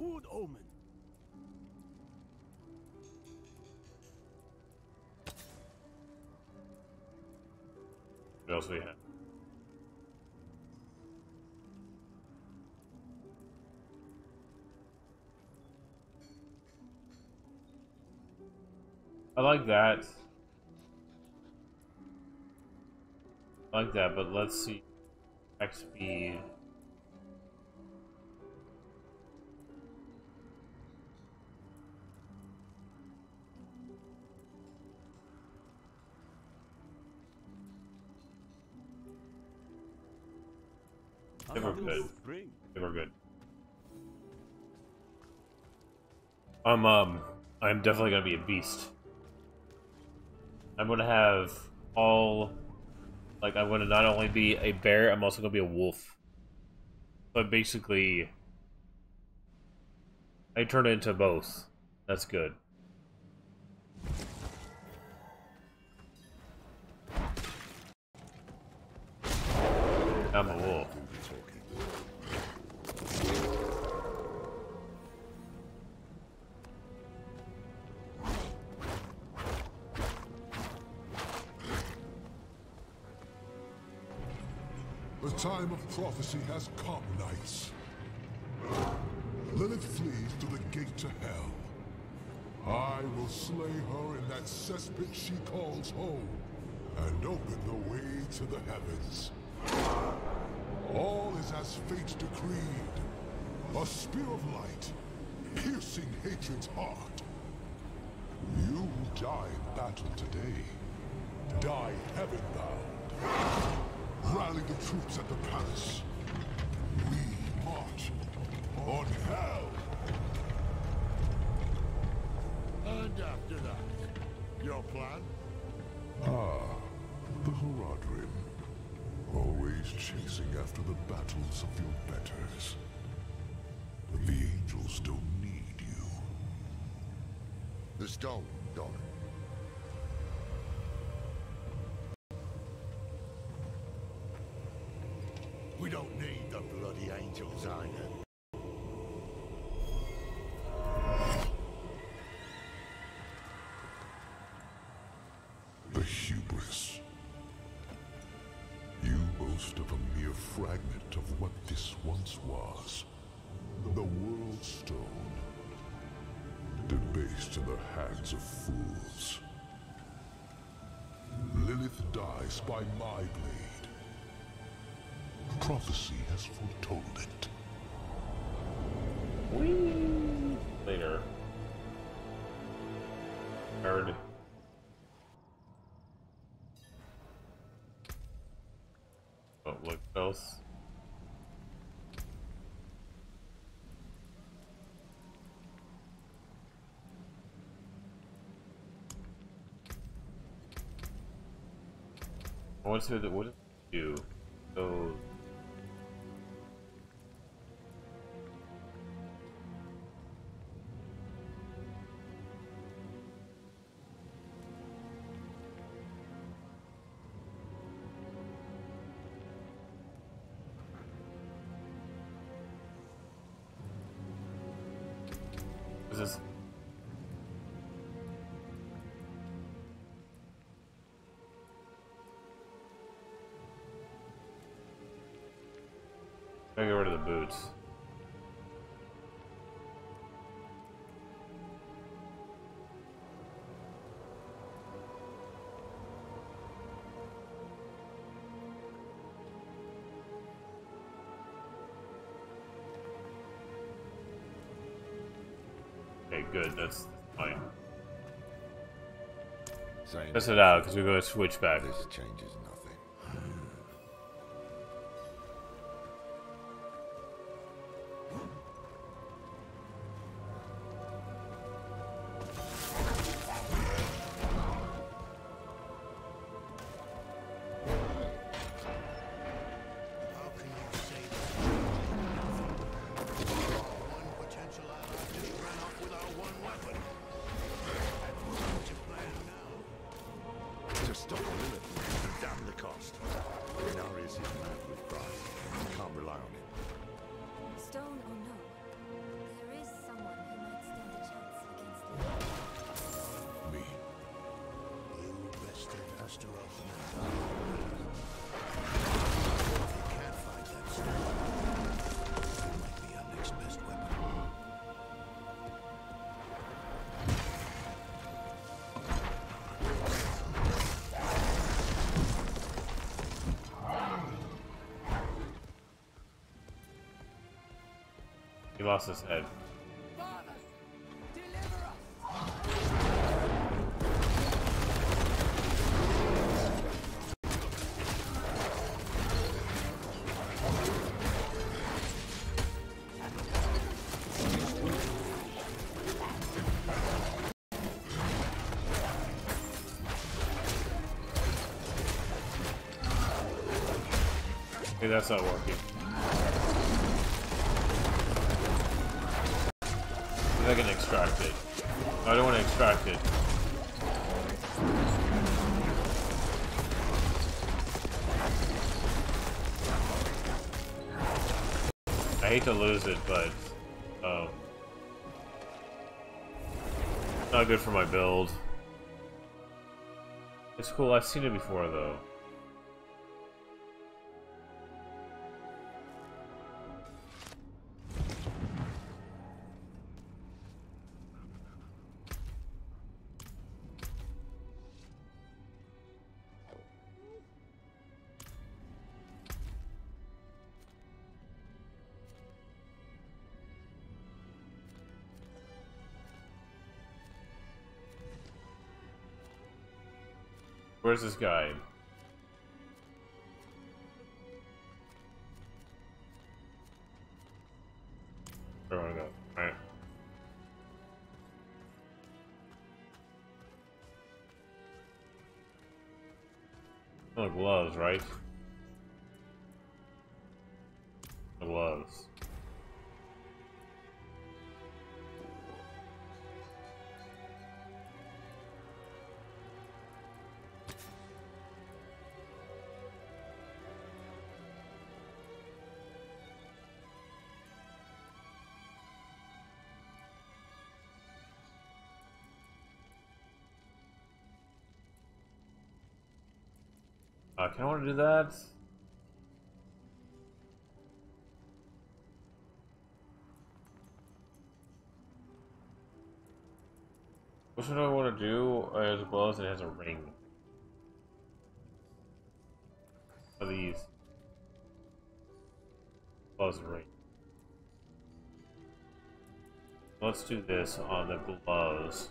Good omen. What else we have? I like that. I like that, but let's see. XP. They were good. They were good. I'm um I'm definitely gonna be a beast. I'm gonna have all like I'm gonna not only be a bear, I'm also gonna be a wolf. But basically I turn into both. That's good. She calls home, and open the way to the heavens. All is as fate decreed. A spear of light, piercing hatred's heart. You die in battle today, die heaven-bound. Rally the troops at the palace. We march on hell. Your plan? Ah, the Horadrim. Always chasing after the battles of your betters. But the angels don't need you. The stone, Don. We don't need the bloody angels either. Boast of a mere fragment of what this once was. The World Stone. Debased in the hands of fools. Lilith dies by my blade. Prophecy has foretold it. Later. Else. Want to what it do. So boots. Okay, good. That's fine. Test it out because we're going to switch back. This changes lost his head. Okay, that's not working. Extract it. I don't want to extract it. I hate to lose it, but um, not good for my build. It's cool. I've seen it before, though. Where's this guy? Where do I go? Alright. Oh, gloves, right? Uh, can I want to do that? Which one do I want to do as well as it has a ring? These. And ring. Let's do this on the gloves.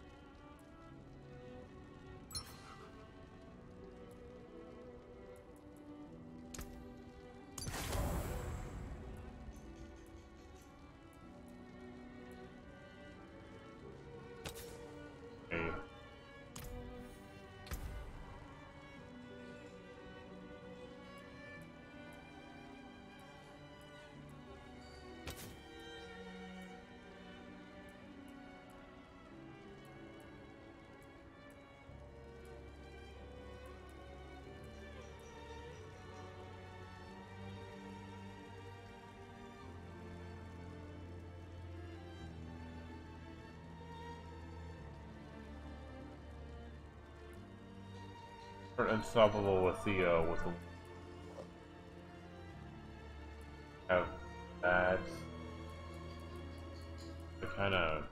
Unstoppable with the uh, with the have that kind of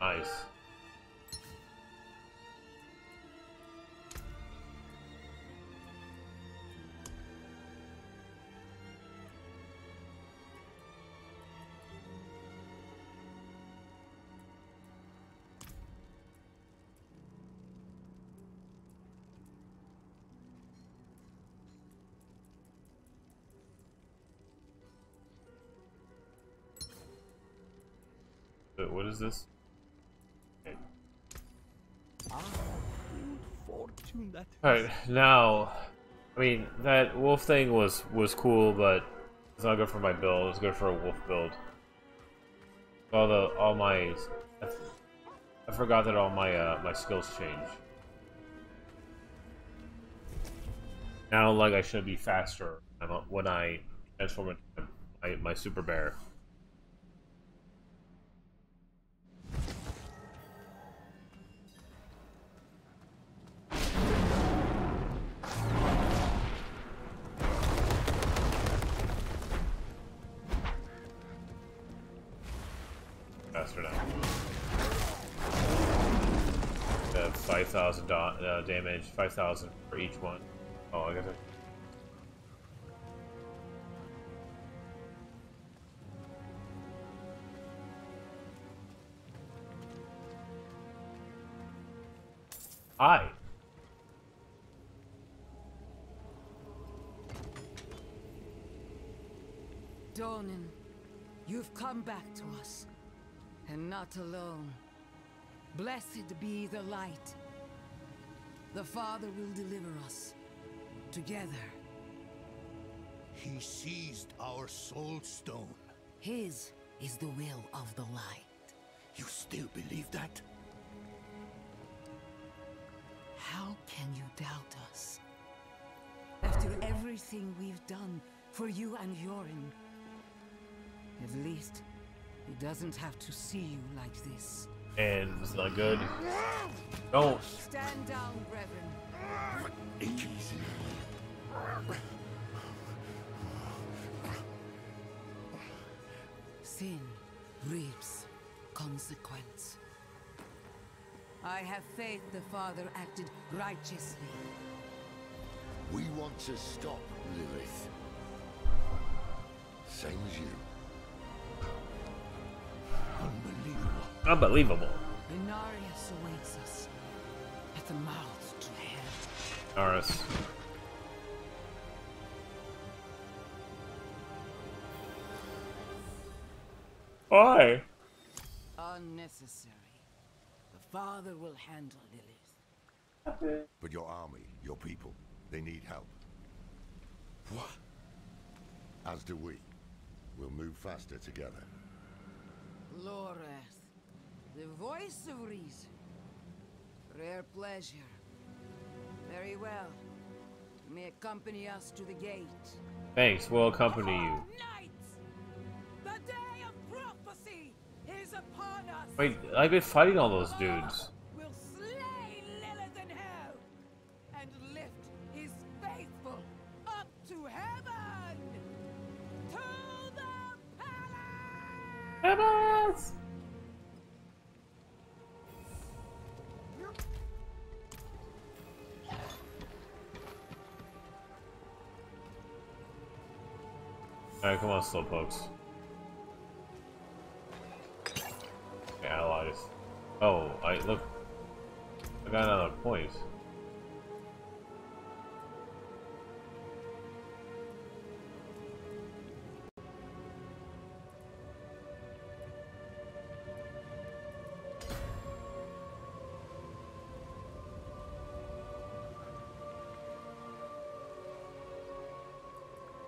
nice. What is this? Alright, now, I mean, that wolf thing was, was cool, but it's not good for my build. It's good for a wolf build. All the, all my, I forgot that all my, uh, my skills change. Now, like, I should be faster when I transform into my, my super bear. Uh, damage, 5,000 for each one. Oh, I got it. Hi. Donan, you've come back to us. And not alone. Blessed be the light. The Father will deliver us. Together. He seized our soul stone. His is the will of the light. You still believe that? How can you doubt us? After everything we've done for you and Yorin. At least, he doesn't have to see you like this. And it's not good. Don't. Stand down, Reverend. Sin reaps consequence. I have faith the Father acted righteously. We want to stop Lilith. Same as you. Unbelievable. Unbelievable. Inarius awaits us at the mouth to hell. Naris. Why? Unnecessary. The Father will handle Lilith. But your army, your people, they need help. What? As do we. We'll move faster together. Lorath, the voice of reason. Rare pleasure. Very well. You may accompany us to the gate. Thanks, we'll accompany you. Knights! The day of prophecy is upon us! Wait, I've been fighting all those dudes. We'll slay Alright, come on, slowpokes. Okay, allies. Oh, I look. I got another point.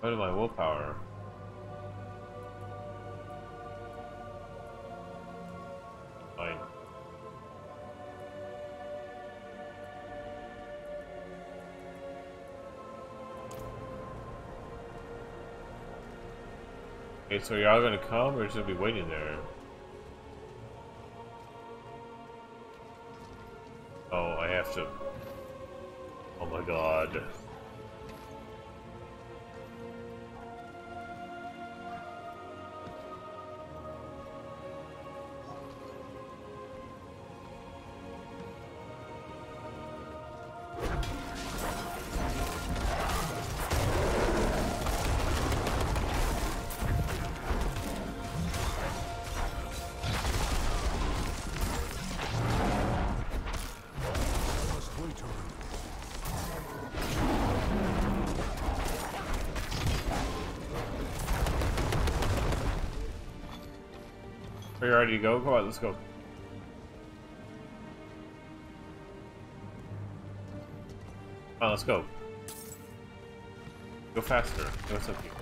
What is my willpower? So y'all gonna come or just gonna be waiting there? Ready to go? Come on, let's go. Come on, let's go. Go faster. Go up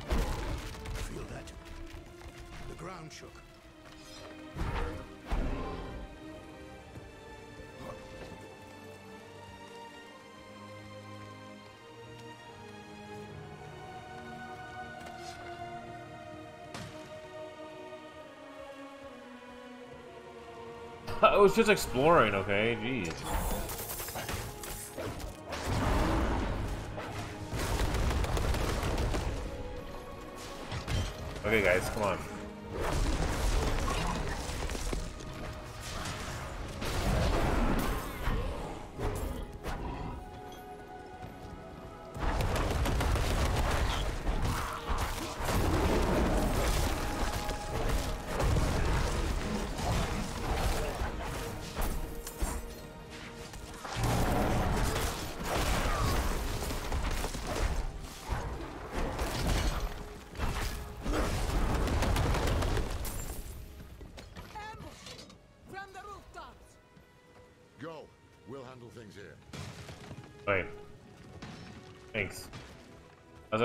was just exploring, okay? Jeez. Okay, guys, come on.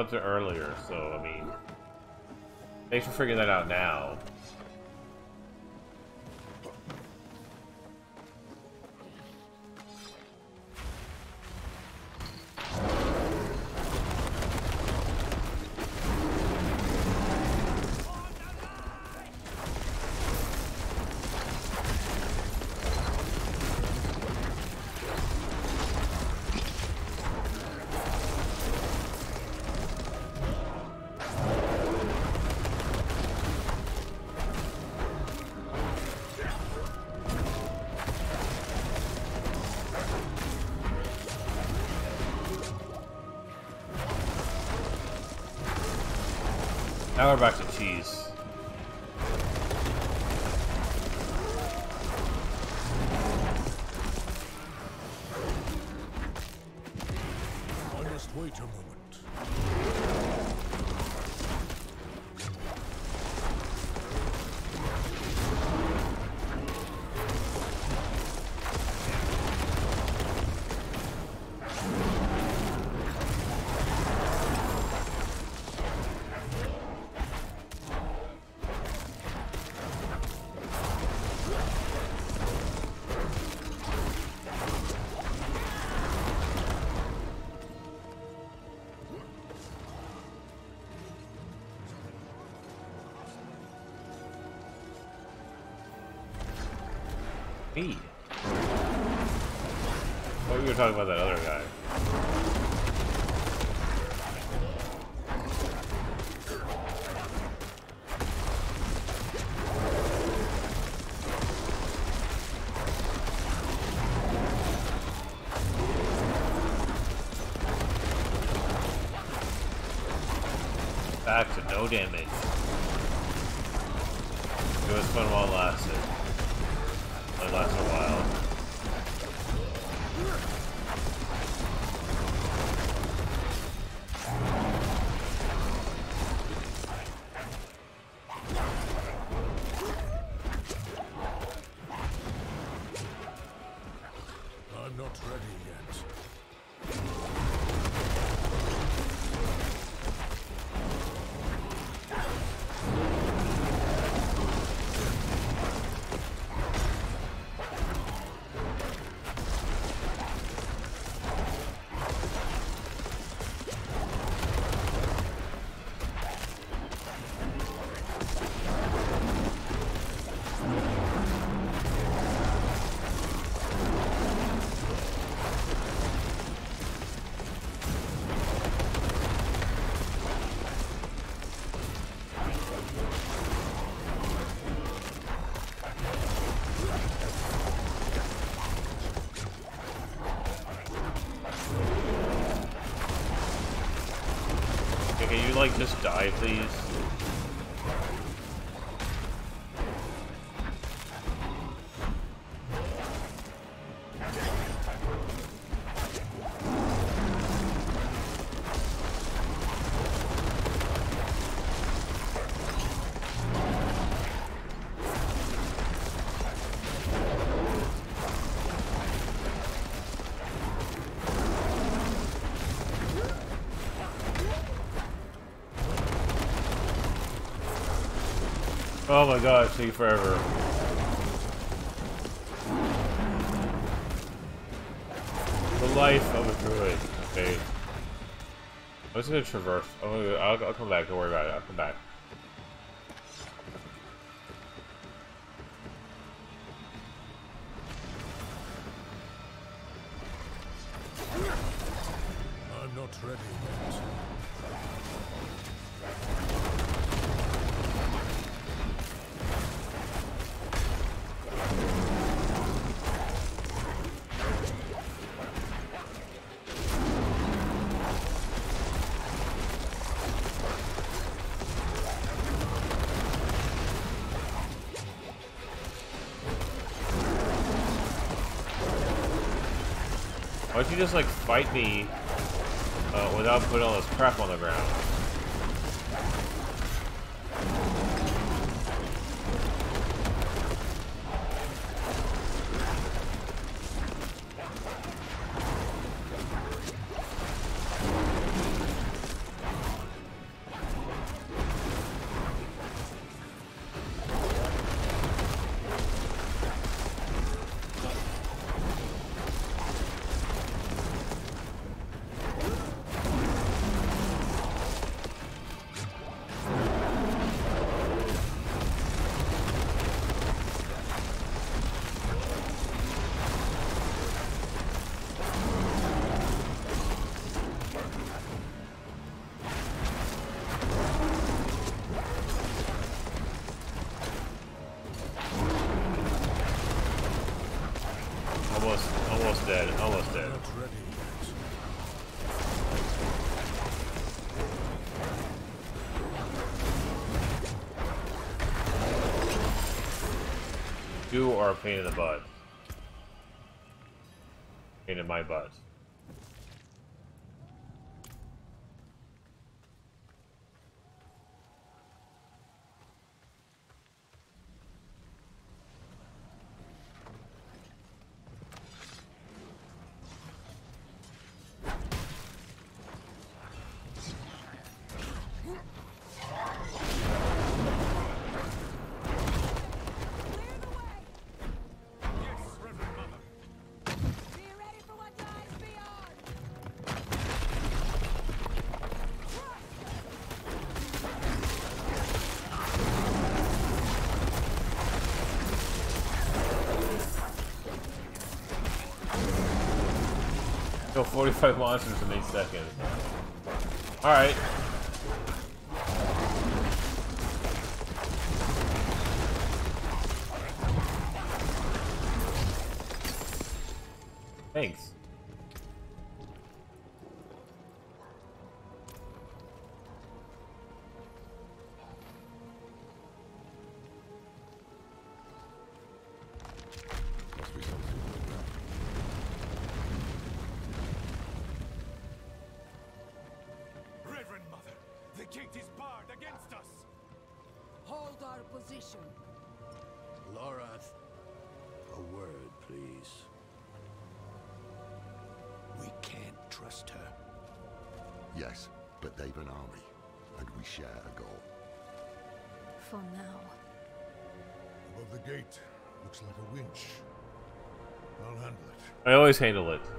Up there earlier, so, I mean... Thanks for figuring that out now. Now Oh, you were talking about that other guy. Like just die, please? My god, take forever. The life of a druid. Okay. I'm just gonna traverse. I'm I'll, I'll come back, don't worry about it. You just like fight me uh, without putting all this crap on the ground? A pain in the butt. Pain in my butt. 45 monsters in 8 seconds. Alright. Always handle it.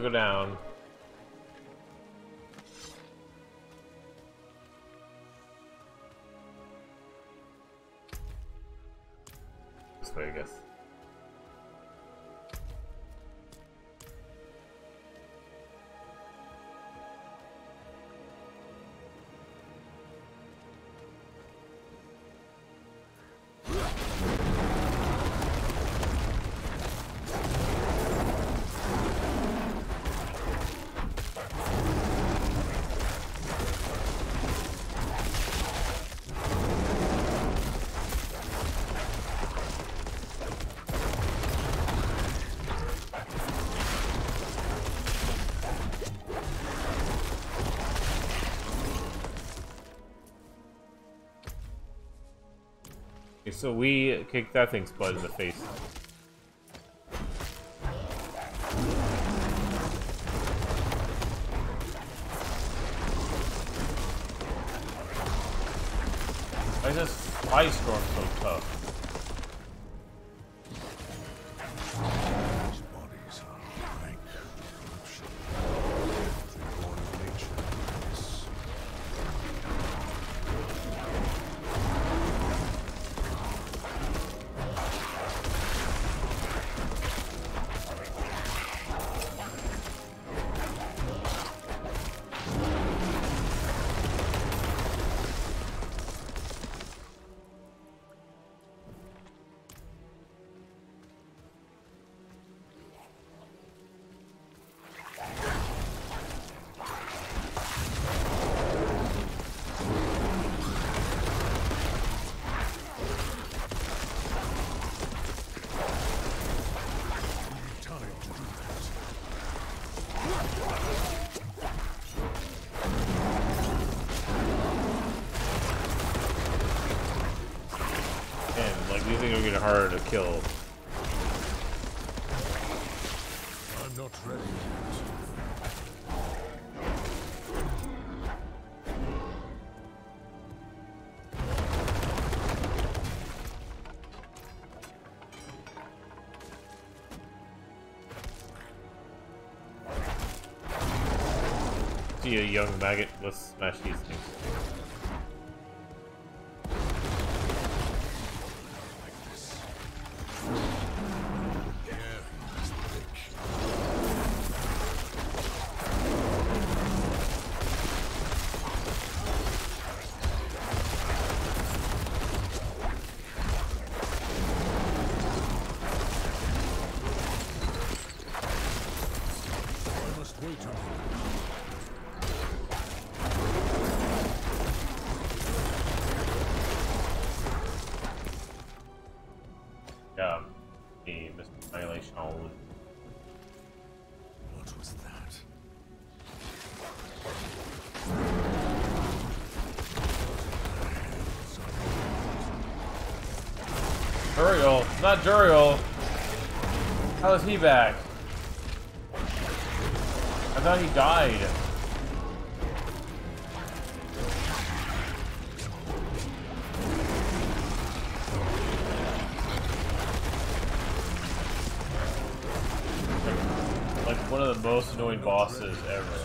Let's go down. This way, I guess. So we kicked that thing's butt in the face. A young maggot. Let's smash these things. Duriel, not Duriel. How is he back? I thought he died. Like one of the most annoying bosses ever.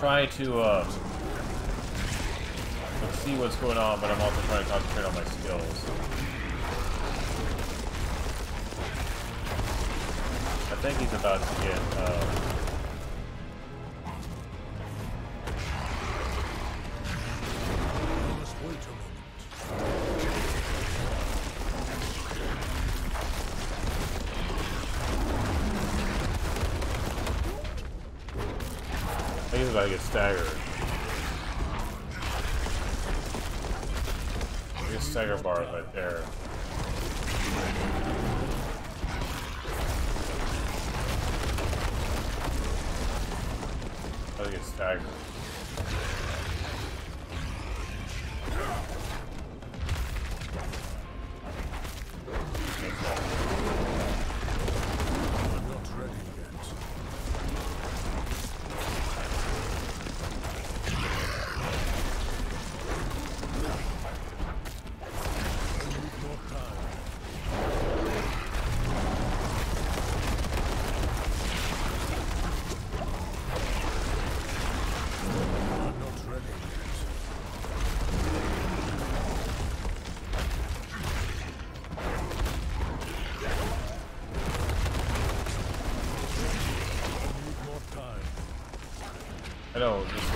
Trying to uh, see what's going on, but I'm also trying to talk on think I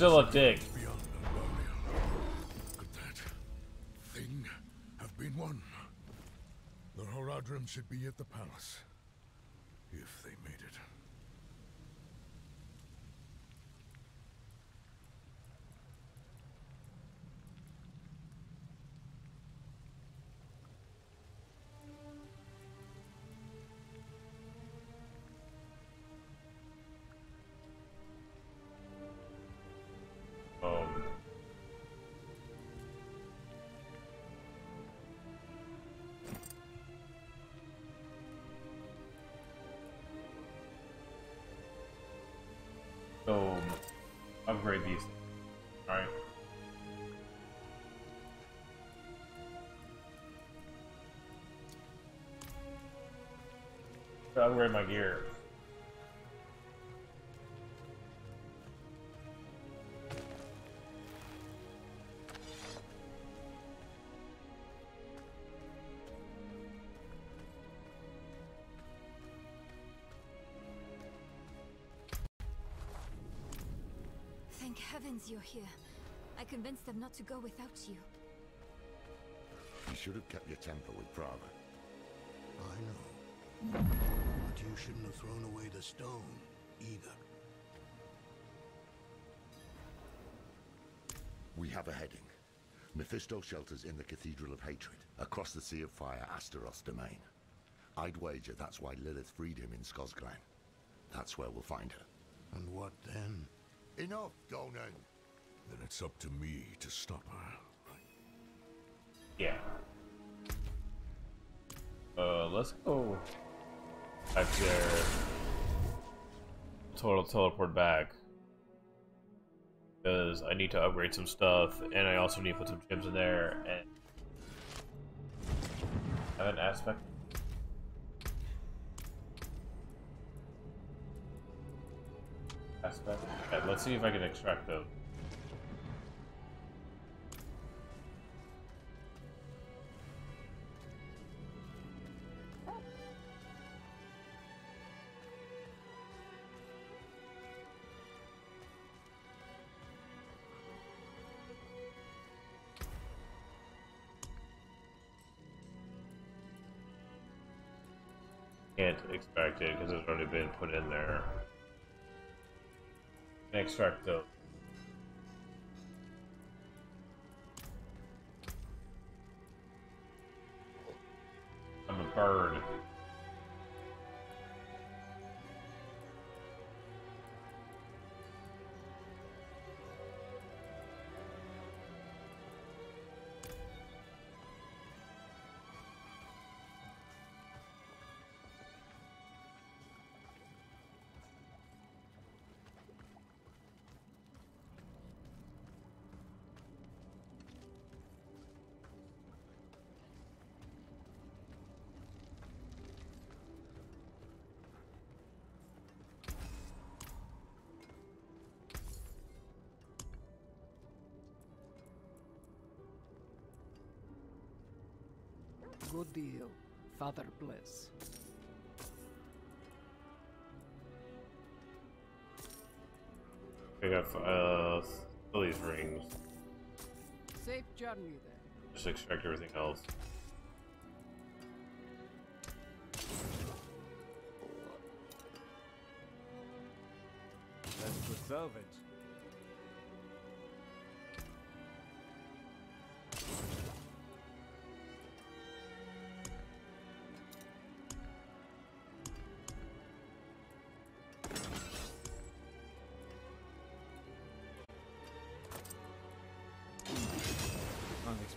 still a dick. Upgrade these. Alright. Upgrade my gear. You're here. I convinced them not to go without you. You should have kept your temper with Prava. I know. But you shouldn't have thrown away the stone, either. We have a heading. Mephisto shelters in the Cathedral of Hatred, across the Sea of Fire Astaroth's domain. I'd wager that's why Lilith freed him in Scosglen. That's where we'll find her. And what then? Enough, Donan! Then it's up to me to stop her. Yeah. Uh, let's go back there. Total teleport back. Because I need to upgrade some stuff, and I also need to put some gems in there, and... Have an aspect. Aspect. Let's see if I can extract them. Because it's already been put in there. Extract the Good deal. Father bless. I got uh, all these rings. Safe journey then. Just extract everything else. That's good salvage.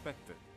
aspetta.